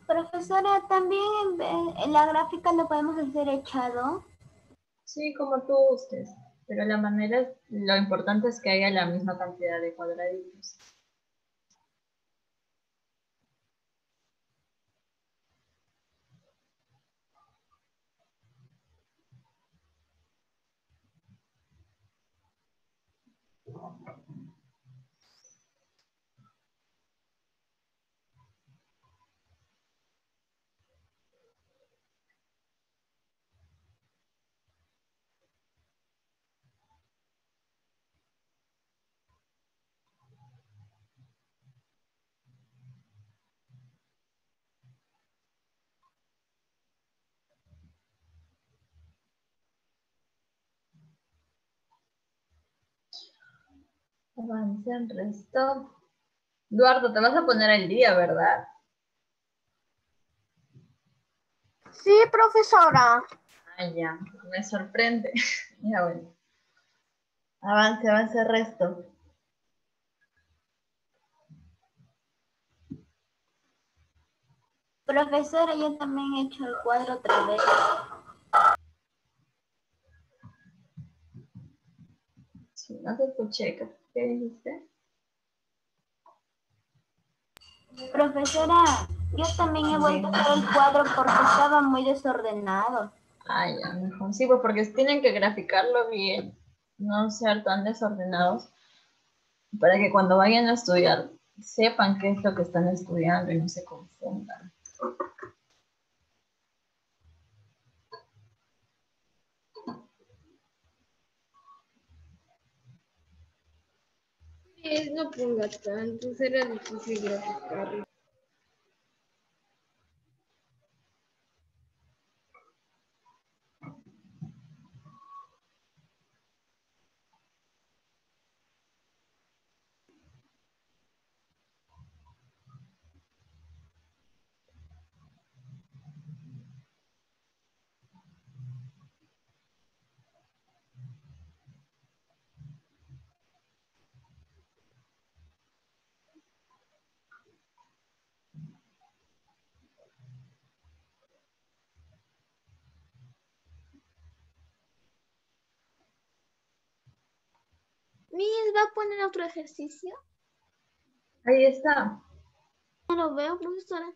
Profesora, también en, la gráfica lo podemos hacer echado. Sí, como tú gustes. Pero la manera, lo importante es que haya la misma cantidad de cuadraditos. Avance el resto. Eduardo, te vas a poner al día, ¿verdad? Sí, profesora. Ah, ya, me sorprende. [laughs] ya bueno. Avance, avance el resto. Profesora, yo también he hecho el cuadro otra vez. Sí, no te escuché. ¿Qué, dijiste? Profesora, yo también he vuelto a hacer el cuadro porque estaba muy desordenado. Ah, ya, mejor. Sí, pues porque tienen que graficarlo bien, no ser tan desordenados, para que cuando vayan a estudiar sepan qué es lo que están estudiando y no se confundan. No ponga tanto, será difícil graficarlo. Miss, ¿va a poner otro ejercicio? Ahí está, No lo veo, profesora.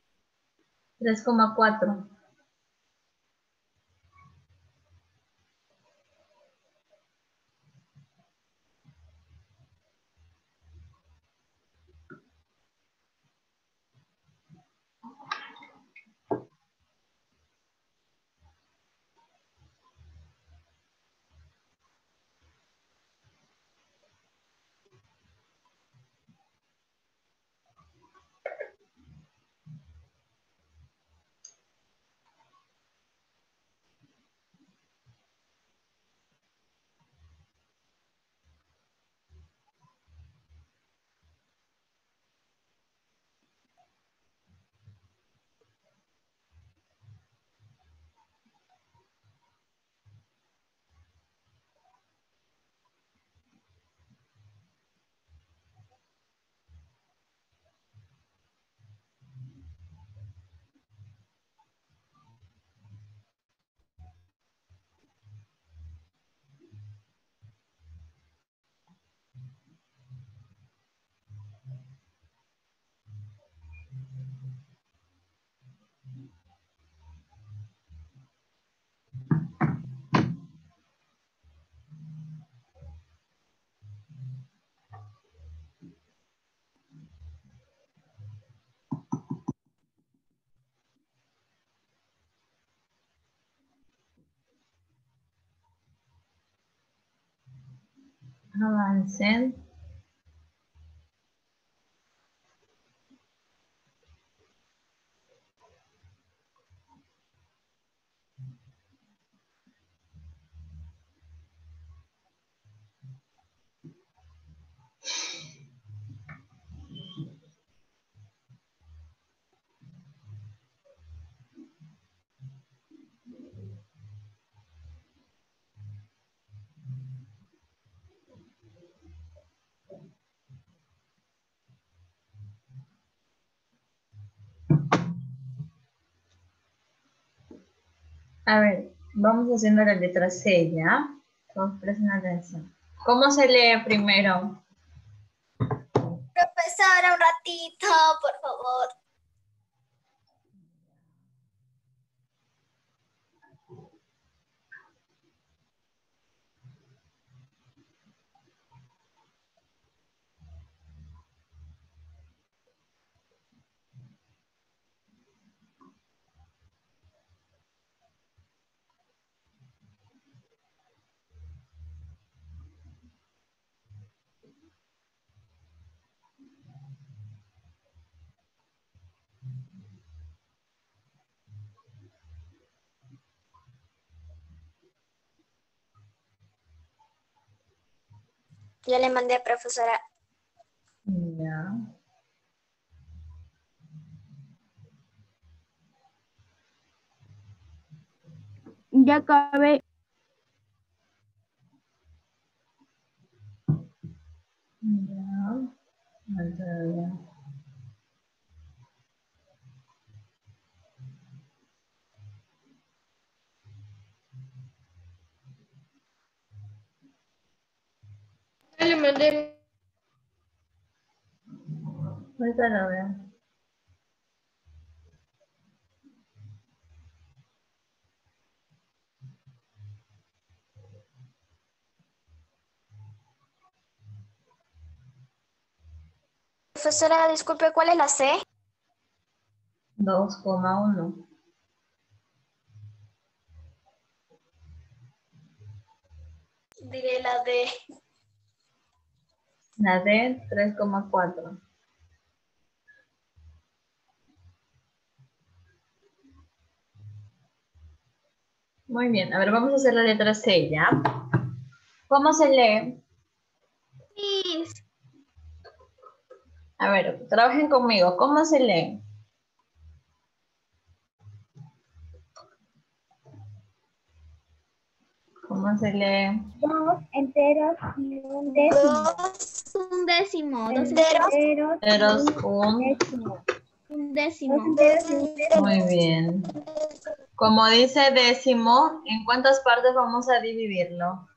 3,4. Avancen. A ver, vamos haciendo la letra C, ¿ya? Todos presten atención. ¿Cómo se lee primero? Profesora, un ratito, por favor. Ya le mandé a profesora. Ya. Ya acabé. Ya. Le mandé. Ahorita lo veo. Profesora, disculpe, ¿cuál es la C? 2,1. Diré la D. La D, 3,4. Muy bien, a ver, vamos a hacer la letra C, ¿ya? ¿Cómo se lee? Miss, A ver, trabajen conmigo. ¿Cómo se lee? ¿Cómo se lee? Dos enteros y un décimo. Dos un décimo, dos enteros. Enteros un un. décimo. un décimo. Muy bien. Como dice décimo, ¿en cuántas partes vamos a dividirlo?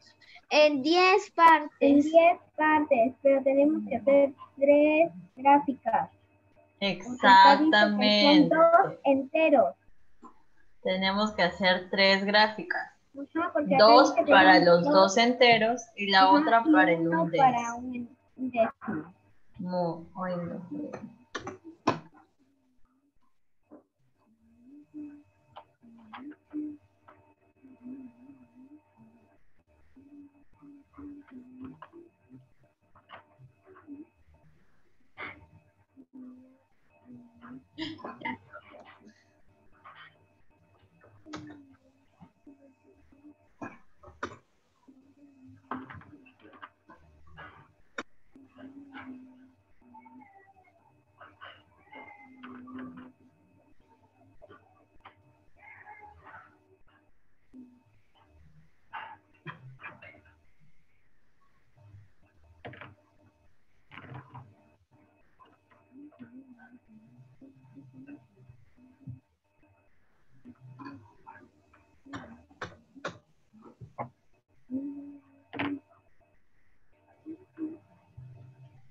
En diez En partes. diez partes, pero tenemos que hacer tres gráficas. Exactamente. Son dos enteros. Tenemos que hacer tres gráficas. Ajá, Dos para los dos enteros y la ajá, otra para el un para décimo. un un décimo. Mu- ay, no.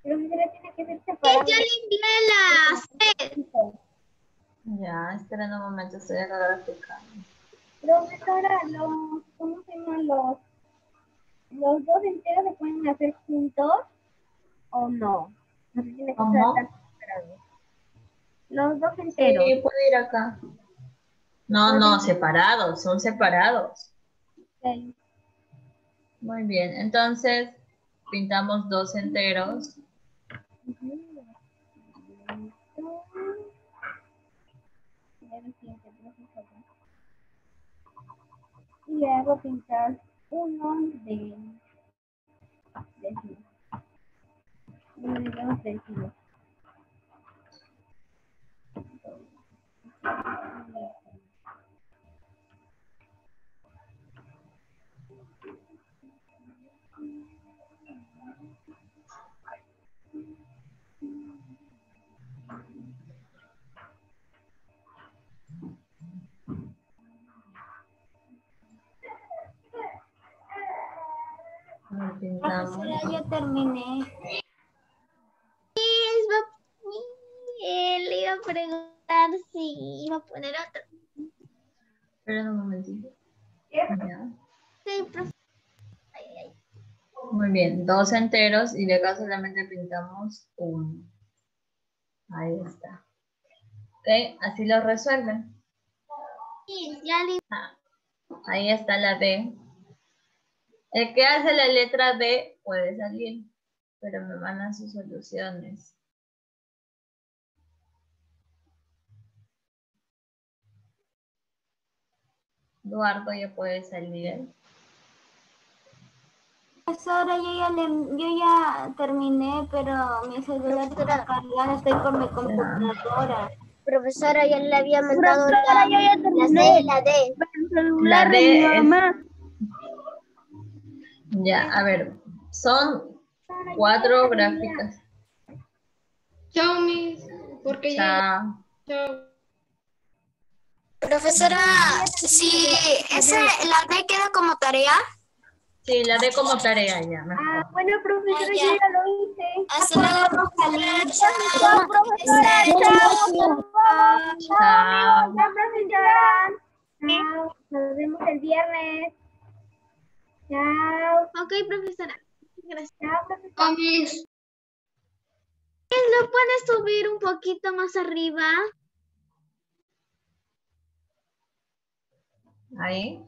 Profesora, tiene que ser separado. Ya le envié las. Ya, esperen un momento, estoy acá graficando. Profesora, los, ¿cómo se llaman los? ¿Los dos enteros se pueden hacer juntos o no? No se tiene que ¿Cómo? ser tan separados. Los dos enteros. Sí, puede ir acá. No, no, separados, son separados. Ok. Muy bien, entonces pintamos dos enteros. Y luego pintar uno de décimo. Uno de Empezamos. ya terminé. Le iba a preguntar si iba a poner otro. Esperen un momentito. Sí, profe. Muy bien, dos enteros y de acá solamente pintamos uno. Ahí está. Ok, así lo resuelven. Miss, ya le Ah, ahí está la B. El que hace la letra B puede salir, pero me mandan sus soluciones. Eduardo ya puede salir. Profesora, yo ya, le- yo ya terminé, pero mi celular está cargado, estoy con mi computadora. Profesora, yo le había mandado la, la C, la D. La D es- Ya, a ver, son cuatro gráficas. Chao, Miss. Porque ya. Chao. Chao. Profesora, si ese, la D queda como tarea, Sí, la D como tarea ya. mejor. Ah, bueno, profesora, yo ya. ya lo hice. hasta luego, profesora. Chao, profesora. Chao. Chao. Chao. Chao, profesora. Chao. Nos vemos el viernes. Chao. Ok, profesora. Gracias. Chao, profesora. ¿Lo puedes subir un poquito más arriba? Ahí.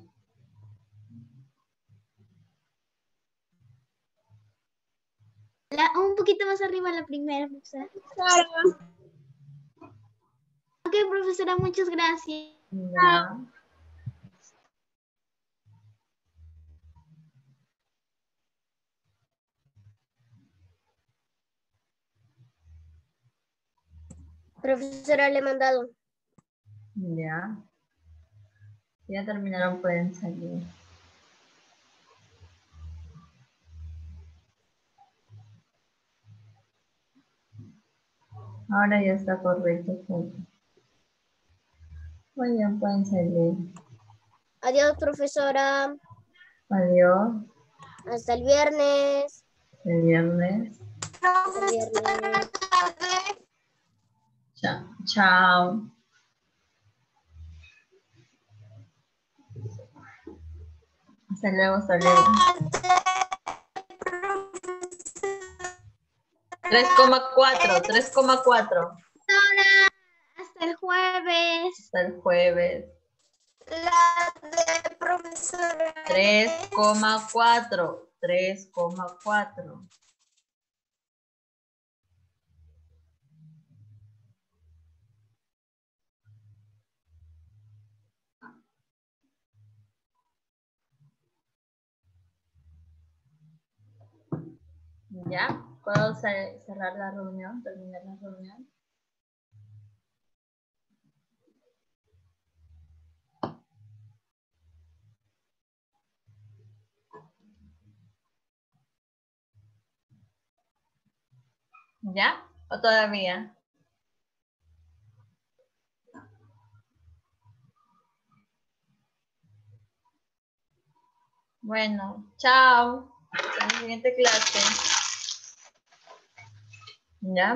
La- un poquito más arriba la primera, profesora. Ok, profesora, muchas gracias. Ya. Profesora, le he mandado. Ya. Ya terminaron, pueden salir. Ahora ya está correcto. Muy bien, pueden salir. Adiós, profesora. Adiós. Hasta el viernes. El viernes. Hasta el viernes. Chao. Chao. Hasta luego, hasta luego. 3,4, 3,4. Profesora, hasta el jueves. Hasta el jueves. La de profesora. 3,4. 3,4. ¿Ya? ¿Puedo ce- cerrar la reunión? ¿Terminar la reunión? ¿Ya? ¿O todavía? Bueno, chao. Hasta la siguiente clase. ne?